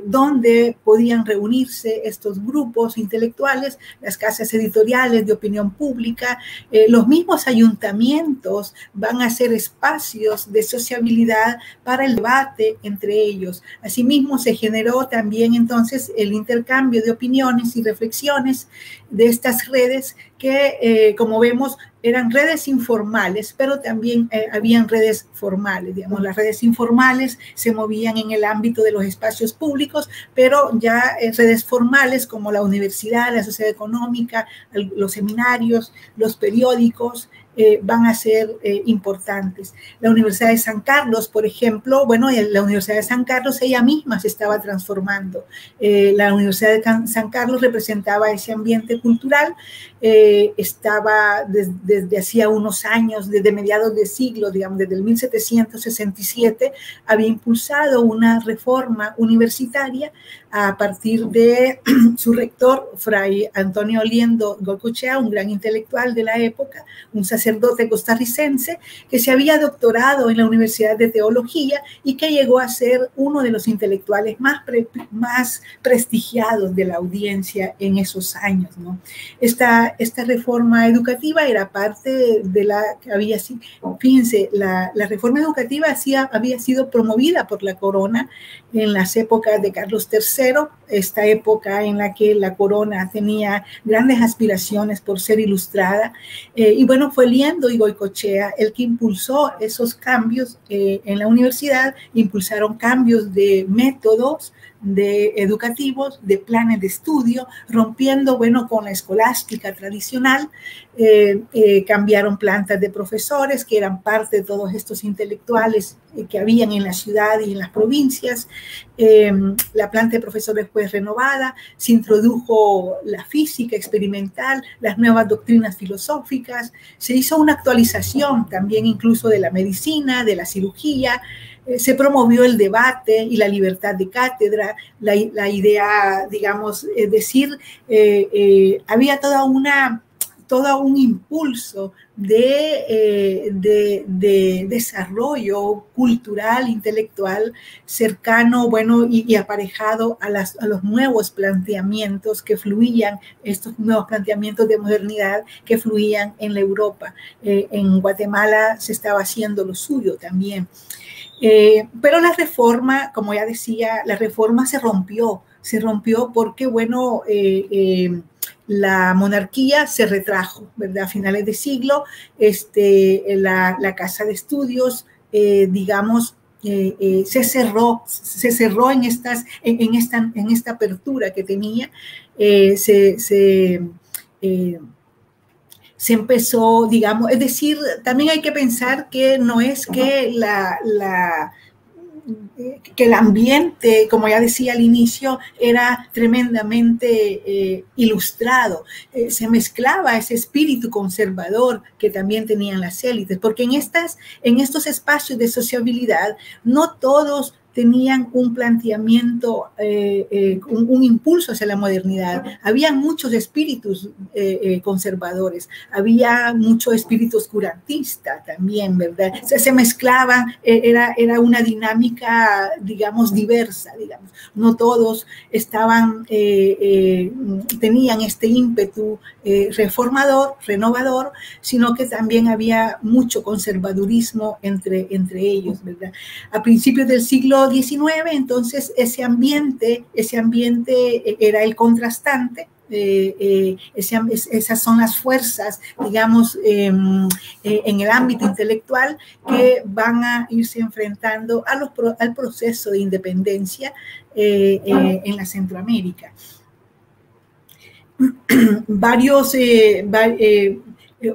donde podían reunirse estos grupos intelectuales, las casas editoriales de opinión pública, los mismos ayuntamientos van a ser espacios de sociabilidad para el debate entre ellos. Asimismo, se generó también entonces el intercambio de opiniones y reflexiones de estas redes que, como vemos, eran redes informales, pero también eh, habían redes formales. Digamos, las redes informales se movían en el ámbito de los espacios públicos, pero ya eh, redes formales como la universidad, la sociedad económica, los seminarios, los periódicos, eh, van a ser eh, importantes. La Universidad de San Carlos, por ejemplo, bueno, la Universidad de San Carlos ella misma se estaba transformando. la Universidad de San Carlos representaba ese ambiente cultural, estaba desde, hacía unos años, desde mediados de siglo, digamos, desde el 1767, había impulsado una reforma universitaria a partir de su rector, Fray Antonio Oliendo Gocuchea, un gran intelectual de la época, un sacerdote costarricense que se había doctorado en la Universidad de Teología y que llegó a ser uno de los intelectuales más, más prestigiados de la audiencia en esos años. Esta, esta reforma educativa era parte de la que había sido, fíjense, la, la reforma educativa hacía, había sido promovida por la corona en las épocas de Carlos III, esta época en la que la corona tenía grandes aspiraciones por ser ilustrada. Eh, y bueno, fue Liendo y Goicochea el que impulsó esos cambios eh, en la universidad, impulsaron cambios de métodos, de educativos, de planes de estudio, rompiendo, bueno, con la escolástica tradicional, eh, eh, cambiaron plantas de profesores que eran parte de todos estos intelectuales eh, que habían en la ciudad y en las provincias. la planta de profesores fue renovada, se introdujo la física experimental, las nuevas doctrinas filosóficas, se hizo una actualización también incluso de la medicina, de la cirugía, se promovió el debate y la libertad de cátedra, la, idea, digamos, es decir, eh, eh, había toda una, todo un impulso de, de, desarrollo cultural, intelectual, cercano, bueno, y, aparejado a, las, a, los nuevos planteamientos que fluían, estos nuevos planteamientos de modernidad que fluían en la Europa. en Guatemala se estaba haciendo lo suyo también. Eh, pero la reforma, como ya decía, la reforma se rompió, se rompió porque, bueno, eh, eh, la monarquía se retrajo, ¿verdad? A finales de siglo, este, la, casa de estudios, digamos, se cerró, se cerró en, estas, en, esta, en esta apertura que tenía, se, se se empezó, digamos, es decir, también hay que pensar que no es que la, que el ambiente, como ya decía al inicio, era tremendamente eh, ilustrado. Eh, se mezclaba ese espíritu conservador que también tenían las élites, porque en, estas, en estos espacios de sociabilidad no todos tenían un planteamiento, eh, eh, un, impulso hacia la modernidad. Había muchos espíritus eh, conservadores, había mucho espíritu oscurantista también, ¿verdad? Se, se mezclaban, era, era una dinámica, digamos, diversa, digamos. No todos estaban, tenían este ímpetu reformador, renovador, sino que también había mucho conservadurismo entre, entre ellos, ¿verdad? A principios del siglo 19, entonces ese ambiente, ese ambiente era el contrastante, eh, eh, esas son las fuerzas, digamos, em, eh, en el ámbito intelectual que van a irse enfrentando al proceso de independencia en la Centroamérica. Varios,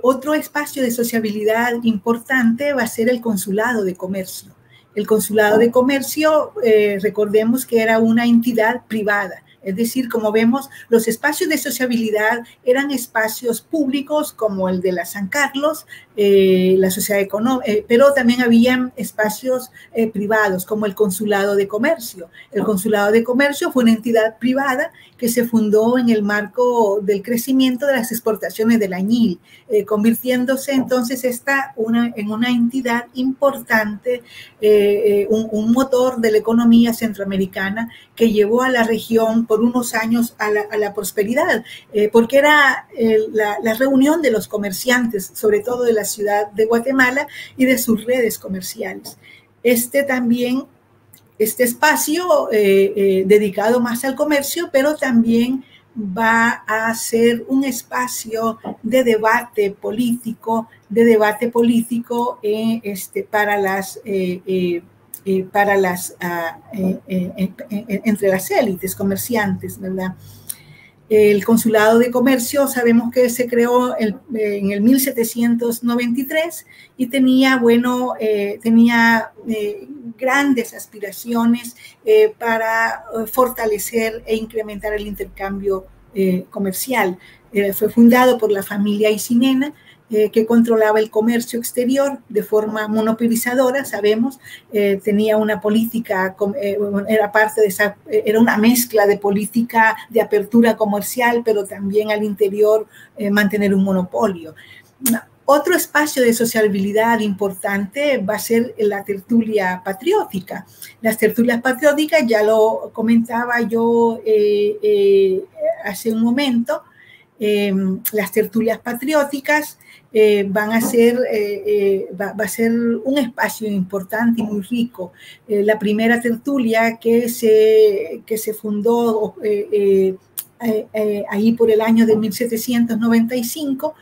otro espacio de sociabilidad importante va a ser el consulado de comercio. El consulado de comercio, eh, recordemos que era una entidad privada. Es decir, como vemos, los espacios de sociabilidad eran espacios públicos como el de la San Carlos, eh, la sociedad económica, eh, pero también habían espacios eh, privados como el Consulado de Comercio. El Consulado de Comercio fue una entidad privada que se fundó en el marco del crecimiento de las exportaciones del añil, convirtiéndose entonces esta una, en una entidad importante, un, un motor de la economía centroamericana que llevó a la región por unos años a la, prosperidad, eh, porque era eh, la, reunión de los comerciantes, sobre todo de la ciudad de Guatemala y de sus redes comerciales. Este también, este espacio eh, dedicado más al comercio, pero también va a ser un espacio de debate político, de debate político este, para las eh, para las, ah, eh, eh, entre las élites comerciantes, ¿verdad? El Consulado de Comercio sabemos que se creó en, el 1793 y tenía, bueno, eh, tenía eh, grandes aspiraciones eh, para fortalecer e incrementar el intercambio comercial. fue fundado por la familia Isinena eh, que controlaba el comercio exterior de forma monopolizadora, sabemos, eh, tenía una política, eh, era parte de esa, era una mezcla de política de apertura comercial, pero también al interior mantener un monopolio. Otro espacio de sociabilidad importante va a ser la tertulia patriótica. Las tertulias patrióticas, ya lo comentaba yo hace un momento, las tertulias patrióticas eh, van a ser, eh, eh, va, a ser un espacio importante y muy rico. la primera tertulia que se, que se fundó ahí por el año de 1795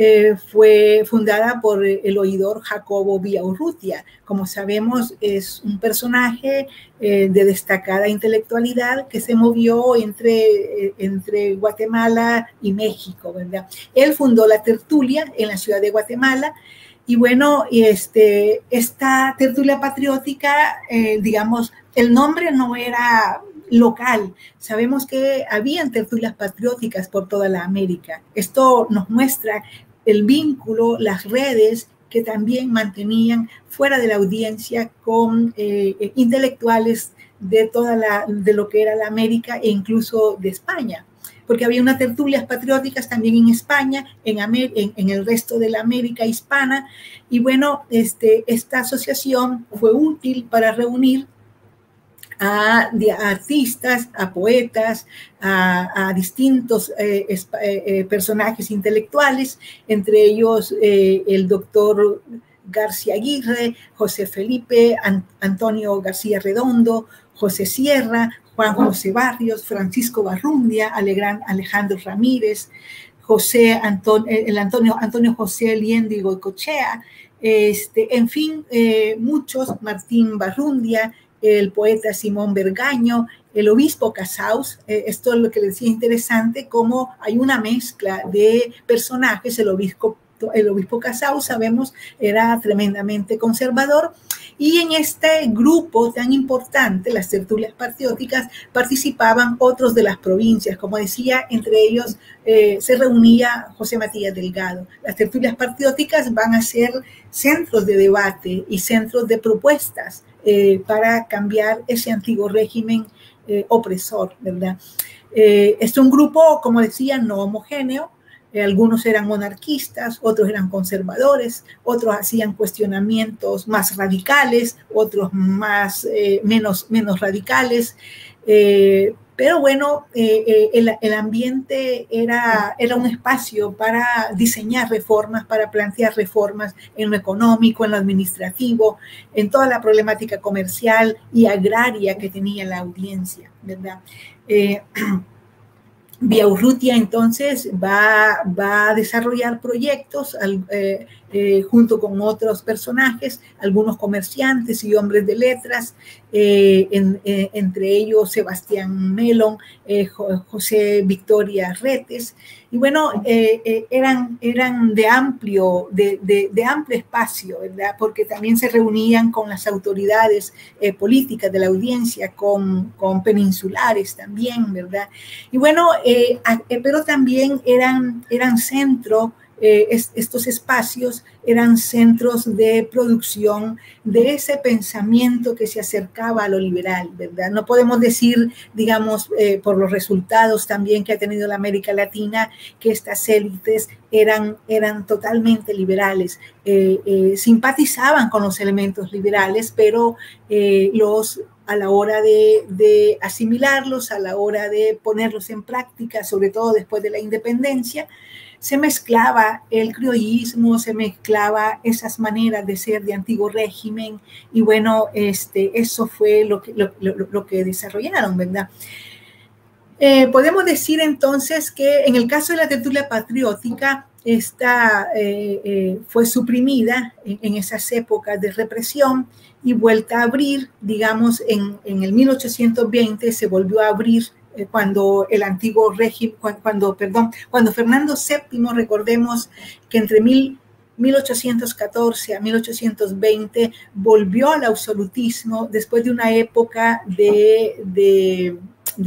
eh, fue fundada por el oidor Jacobo Villaurrutia. Como sabemos, es un personaje eh, de destacada intelectualidad que se movió entre, eh, entre Guatemala y México, ¿verdad? Él fundó la tertulia en la ciudad de Guatemala. Y bueno, este, esta tertulia patriótica, digamos, el nombre no era local. Sabemos que habían tertulias patrióticas por toda la América. Esto nos muestra el vínculo, las redes que también mantenían fuera de la audiencia con eh, eh, intelectuales de toda la, de lo que era la América e incluso de España, porque había unas tertulias patrióticas también en España, en, en, el resto de la América hispana, y bueno, este, esta asociación fue útil para reunir a, artistas, a poetas, a, distintos eh, eh, eh, personajes intelectuales, entre ellos el doctor García Aguirre, José Felipe, Antonio García Redondo, José Sierra, Juan José Barrios, Francisco Barrundia, Alejandro Ramírez, José Antonio, el Antonio, Antonio José Liendigo y Cochea, este, en fin, muchos, Martín Barrundia, el poeta Simón Bergaño, el obispo Casaus. Eh, esto es lo que les decía interesante, cómo hay una mezcla de personajes. El obispo, Casaus, sabemos, era tremendamente conservador. Y en este grupo tan importante, las tertulias patrióticas, participaban otros de las provincias. Como decía, entre ellos eh, se reunía José Matías Delgado. Las tertulias patrióticas van a ser centros de debate y centros de propuestas eh, para cambiar ese antiguo régimen eh, opresor, ¿verdad? Eh, es un grupo, como decía, no homogéneo. algunos eran monarquistas, otros eran conservadores, otros hacían cuestionamientos más radicales, otros más, menos, menos radicales. Pero bueno, eh, eh, el, ambiente era, era un espacio para diseñar reformas, para plantear reformas en lo económico, en lo administrativo, en toda la problemática comercial y agraria que tenía la audiencia, ¿verdad? Eh, Urrutia entonces va, va, a desarrollar proyectos junto con otros personajes, algunos comerciantes y hombres de letras, eh, eh, entre ellos Sebastián Melon, eh, José Victoria Retes, y bueno, eran, eran de, amplio, de, de, amplio espacio, ¿verdad? Porque también se reunían con las autoridades políticas de la audiencia, con, con, peninsulares también, ¿verdad? Y bueno, pero también eran, eran centro eh, estos espacios eran centros de producción de ese pensamiento que se acercaba a lo liberal, ¿verdad? No podemos decir, digamos, eh, por los resultados también que ha tenido la América Latina, que estas élites eran, eran totalmente liberales, eh, simpatizaban con los elementos liberales, pero los a la hora de, de, asimilarlos, a la hora de ponerlos en práctica, sobre todo después de la independencia, se mezclaba el criollismo, se mezclaba esas maneras de ser de antiguo régimen y bueno, este, eso fue lo que, lo, que desarrollaron, ¿verdad? Eh, podemos decir entonces que en el caso de la tertulia patriótica, esta eh, eh, fue suprimida en, esas épocas de represión y vuelta a abrir, digamos, en, en el 1820 se volvió a abrir cuando el antiguo régimen, cuando, perdón, cuando Fernando VII, recordemos que entre mil 1814 a 1820 volvió al absolutismo después de una época de,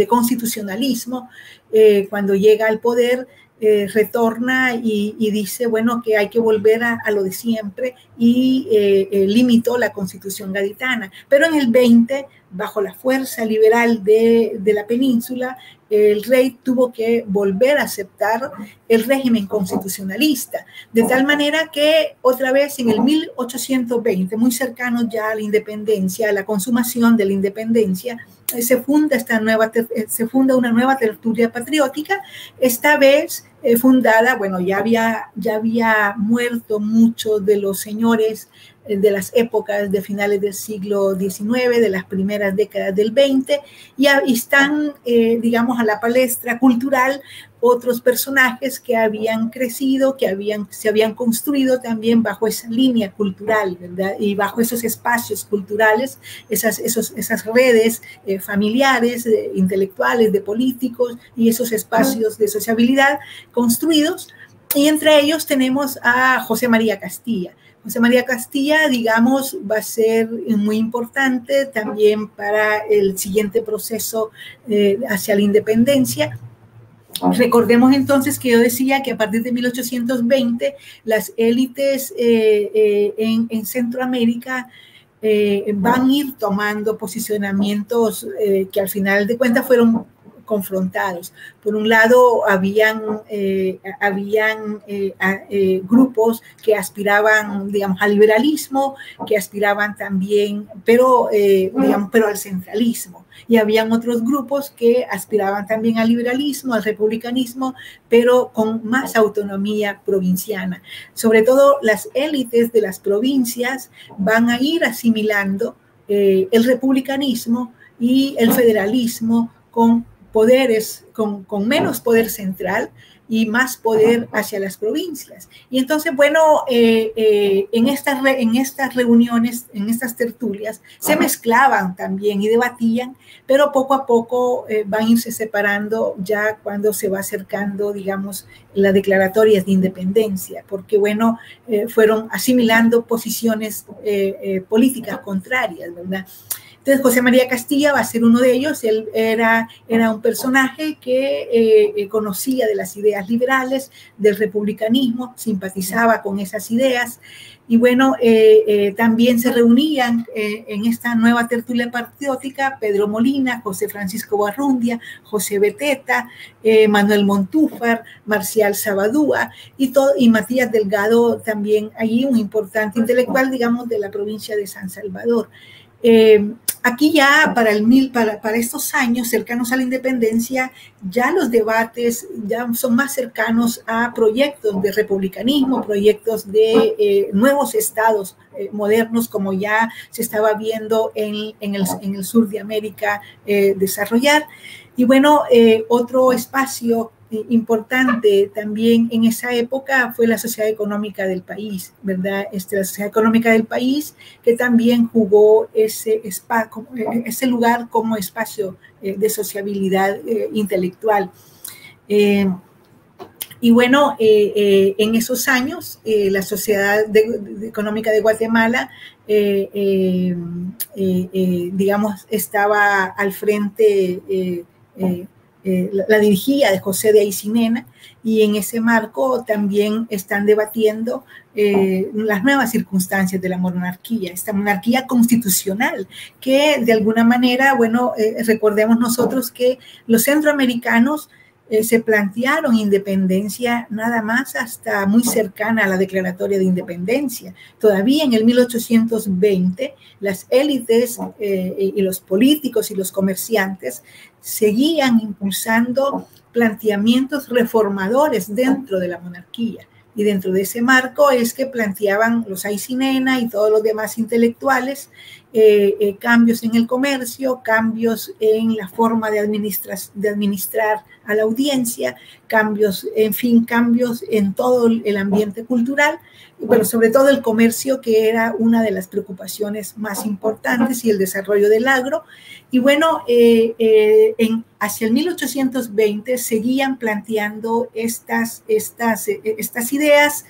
constitucionalismo, eh, cuando llega al poder. Eh, retorna y, dice, bueno, que hay que volver a, lo de siempre y eh, limitó la constitución gaditana. Pero en el 20, bajo la fuerza liberal de, de la península, el rey tuvo que volver a aceptar el régimen constitucionalista, de tal manera que otra vez en el 1820, muy cercano ya a la independencia, a la consumación de la independencia, eh, se funda, esta nueva, eh, se funda una nueva tertulia patriótica, esta vez eh, fundada, bueno, ya había, ya había muerto muchos de los señores eh, de las épocas de finales del siglo XIX, de las primeras décadas del XX, y, están, eh, digamos, a la palestra cultural otros personajes que habían crecido, que habían, se habían construido también bajo esa línea cultural, ¿verdad? Y bajo esos espacios culturales, esas, esos, esas redes eh, familiares, intelectuales, de políticos y esos espacios de sociabilidad construidos. Y entre ellos tenemos a José María Castilla. José María Castilla, digamos, va a ser muy importante también para el siguiente proceso eh, hacia la independencia. Recordemos entonces que yo decía que a partir de 1820 las élites eh, eh, en, en, Centroamérica van a ir tomando posicionamientos que al final de cuentas fueron confrontados. Por un lado, habían, eh, habían eh, eh, grupos que aspiraban, digamos, al liberalismo, que aspiraban también, pero, digamos, pero al centralismo. Y habían otros grupos que aspiraban también al liberalismo, al republicanismo, pero con más autonomía provinciana. Sobre todo las élites de las provincias van a ir asimilando el republicanismo y el federalismo con poderes, con, con, menos poder central y más poder hacia las provincias. Y entonces, bueno, eh, eh, en, estas en estas reuniones, en estas tertulias, se mezclaban también y debatían, pero poco a poco eh, van a irse separando ya cuando se va acercando, digamos, las declaratorias de independencia, porque, bueno, fueron asimilando posiciones políticas contrarias, ¿verdad? Entonces, José María Castilla va a ser uno de ellos. Él era, era un personaje que eh, eh, conocía de las ideas liberales, del republicanismo, simpatizaba con esas ideas. Y bueno, eh, también se reunían en esta nueva tertulia patriótica Pedro Molina, José Francisco Barrundia, José Beteta, Manuel Montúfar, Marcial Sabadúa y, todo, y Matías Delgado también allí, un importante intelectual, digamos, de la provincia de San Salvador. Eh, aquí ya para, el mil, para, para, estos años cercanos a la independencia, ya los debates ya son más cercanos a proyectos de republicanismo, proyectos de eh, nuevos estados eh, modernos, como ya se estaba viendo en, en, el, en el, sur de América desarrollar. Y bueno, otro espacio importante también en esa época fue la sociedad económica del país, ¿verdad? Este, la sociedad económica del país que también jugó ese, ese lugar como espacio eh, de sociabilidad eh, intelectual. Eh, y bueno, en esos años, la Sociedad Económica de Guatemala, digamos, estaba al frente eh, la, dirigía de José de Aicinena y en ese marco también están debatiendo eh, las nuevas circunstancias de la monarquía, esta monarquía constitucional, que de alguna manera, bueno, eh, recordemos nosotros que los centroamericanos se plantearon independencia nada más hasta muy cercana a la declaratoria de independencia. Todavía en el 1820, las élites y los políticos y los comerciantes seguían impulsando planteamientos reformadores dentro de la monarquía. Y dentro de ese marco es que planteaban los Aicinena y todos los demás intelectuales eh, cambios en el comercio, cambios en la forma de, de administrar a la audiencia, cambios, en fin, cambios en todo el ambiente cultural, pero sobre todo el comercio, que era una de las preocupaciones más importantes, y el desarrollo del agro. Y bueno, eh, eh, hacia el 1820 seguían planteando estas, estas, eh, estas ideas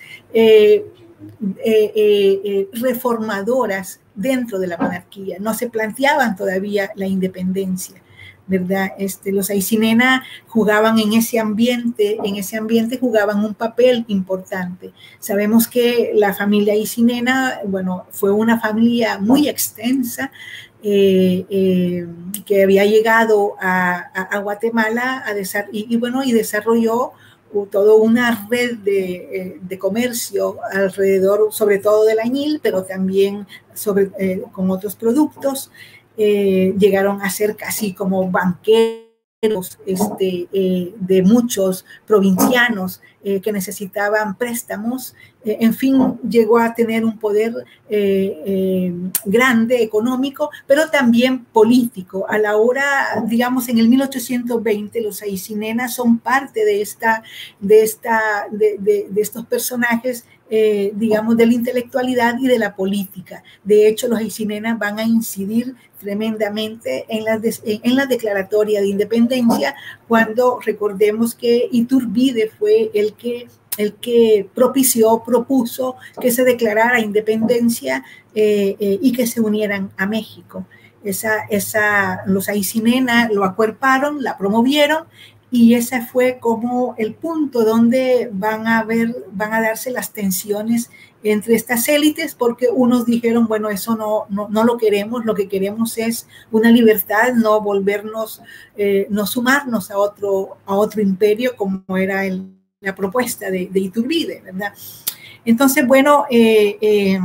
reformadoras dentro de la monarquía. No se planteaban todavía la independencia. ¿Verdad? Este, los Aicinena jugaban en ese ambiente, en ese ambiente jugaban un papel importante. Sabemos que la familia Aicinena, bueno, fue una familia muy extensa, eh, eh, que había llegado a, Guatemala a y, bueno, y desarrolló toda una red de, eh, comercio alrededor, sobre todo del añil, pero también sobre, con otros productos. Eh, llegaron a ser casi como banqueros este, eh, de muchos provincianos eh, que necesitaban préstamos. en fin, llegó a tener un poder grande económico, pero también político. A la hora, digamos, en el 1820, los Aicinenas son parte de, esta, de, esta, de estos personajes eh, digamos, de la intelectualidad y de la política. De hecho, los Aicinenas van a incidir tremendamente en la, en la declaratoria de independencia, cuando recordemos que Iturbide fue el que el que propició, propuso que se declarara independencia eh, eh, y que se unieran a México. Esa, esa, los Aicinena lo acuerparon, la promovieron y ese fue como el punto donde van a ver, van a darse las tensiones entre estas élites, porque unos dijeron, bueno, eso no, no, lo queremos, lo que queremos es una libertad, no volvernos, eh, no sumarnos a otro, a otro imperio como era la propuesta de, de Iturbide, ¿verdad? Entonces, bueno, eh, eh,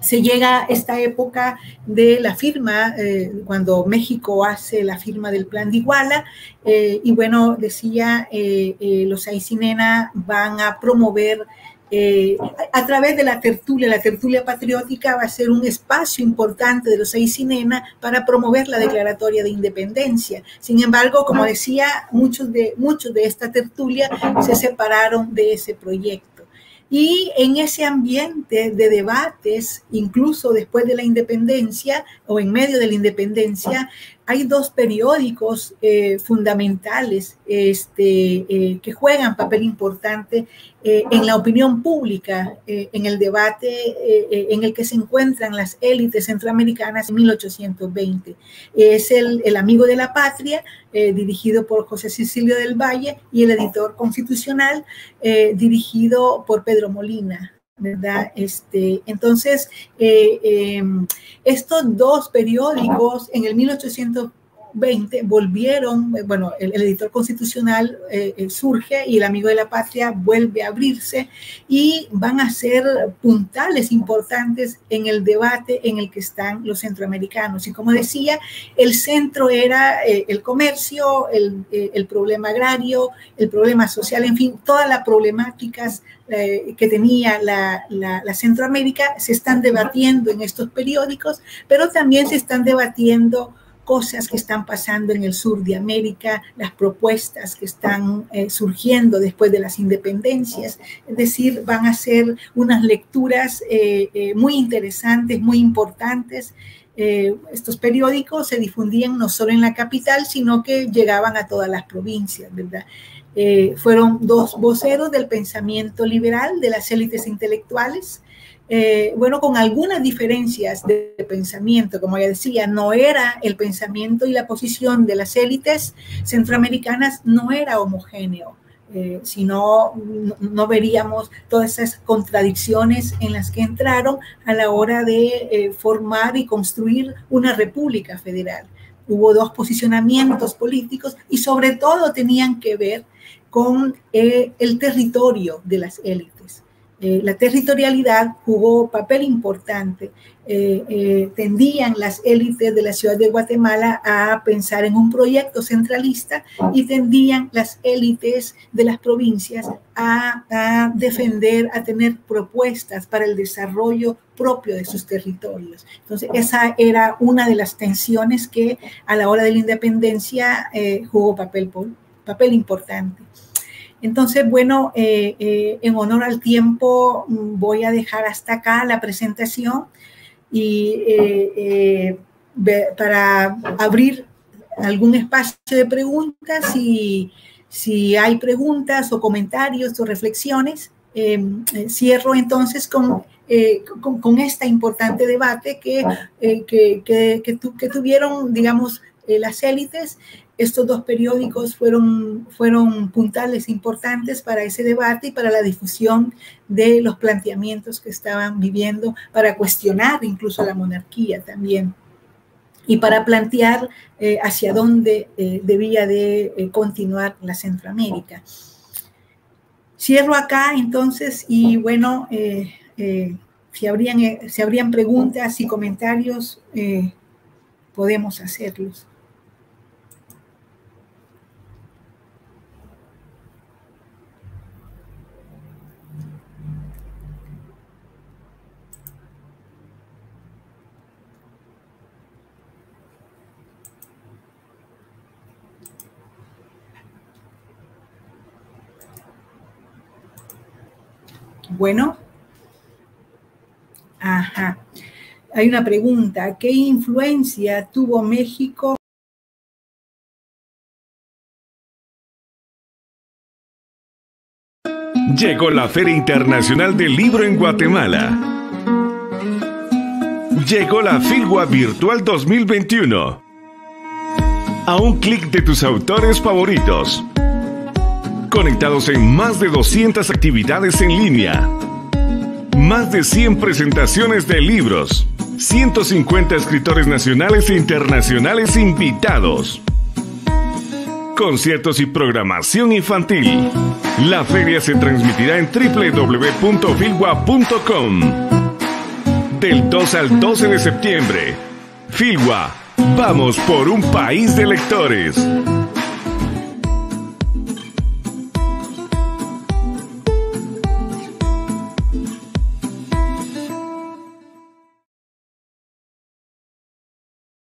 se llega a esta época de la firma, eh, cuando México hace la firma del plan de Iguala, eh, y bueno, decía, eh, los Aicinena van a promover a través de la tertulia, la tertulia patriótica va a ser un espacio importante de los Aicinena para promover la declaratoria de independencia. Sin embargo, como decía, muchos de, muchos de esta tertulia se separaron de ese proyecto. Y en ese ambiente de debates, incluso después de la independencia o en medio de la independencia, hay dos periódicos eh, fundamentales este, eh, que juegan papel importante eh, en la opinión pública, en el debate en el que se encuentran las élites centroamericanas en 1820. Es el, el Amigo de la Patria, dirigido por José Cecilio del Valle, y el editor constitucional, dirigido por Pedro Molina. ¿Verdad? Este, entonces, eh, em, estos dos periódicos en el 1800 20 volvieron, eh, bueno, el, editor constitucional eh, eh, surge y el amigo de la patria vuelve a abrirse y van a ser puntales importantes en el debate en el que están los centroamericanos. Y como decía, el centro era el comercio, el, problema agrario, el problema social, en fin, todas las problemáticas que tenía la Centroamérica se están debatiendo en estos periódicos, pero también se están debatiendo cosas que están pasando en el sur de América, las propuestas que están eh, surgiendo después de las independencias. Es decir, van a ser unas lecturas eh, eh, muy interesantes, muy importantes. estos periódicos se difundían no solo en la capital, sino que llegaban a todas las provincias, ¿verdad? fueron dos voceros del pensamiento liberal de las élites intelectuales, eh, bueno, con algunas diferencias de pensamiento, como ya decía, no era el pensamiento y la posición de las élites centroamericanas, no era homogéneo. Eh, si no, no veríamos todas esas contradicciones en las que entraron a la hora de eh, formar y construir una república federal. Hubo dos posicionamientos políticos y sobre todo tenían que ver con el territorio de las élites Eh, la territorialidad jugó papel importante. Eh, eh, tendían las élites de la ciudad de Guatemala a pensar en un proyecto centralista y tendían las élites de las provincias a, a, defender, a tener propuestas para el desarrollo propio de sus territorios. Entonces, esa era una de las tensiones que a la hora de la independencia jugó papel, papel importante. Entonces, bueno, eh, eh, en honor al tiempo, mm, voy a dejar hasta acá la presentación y eh, para abrir algún espacio de preguntas, si hay preguntas o comentarios o reflexiones, em, cierro entonces con, con, con, este importante debate que, que, que, que tuvieron, digamos, las élites estos dos periódicos fueron, fueron puntales importantes para ese debate y para la difusión de los planteamientos que estaban viviendo, para cuestionar incluso la monarquía también y para plantear eh, hacia dónde eh, debía de eh, continuar la Centroamérica. Cierro acá entonces y bueno, si, habrían, si habrían preguntas y comentarios, podemos hacerlos. Bueno, ajá. Hay una pregunta, ¿qué influencia tuvo México? Llegó la Feria Internacional del Libro en Guatemala. Llegó la Filgua Virtual 2021. A un clic de tus autores favoritos conectados en más de 200 actividades en línea, más de 100 presentaciones de libros, 150 escritores nacionales e internacionales invitados, conciertos y programación infantil. La feria se transmitirá en www.filgua.com del 2 al 12 de septiembre. Filgua, vamos por un país de lectores.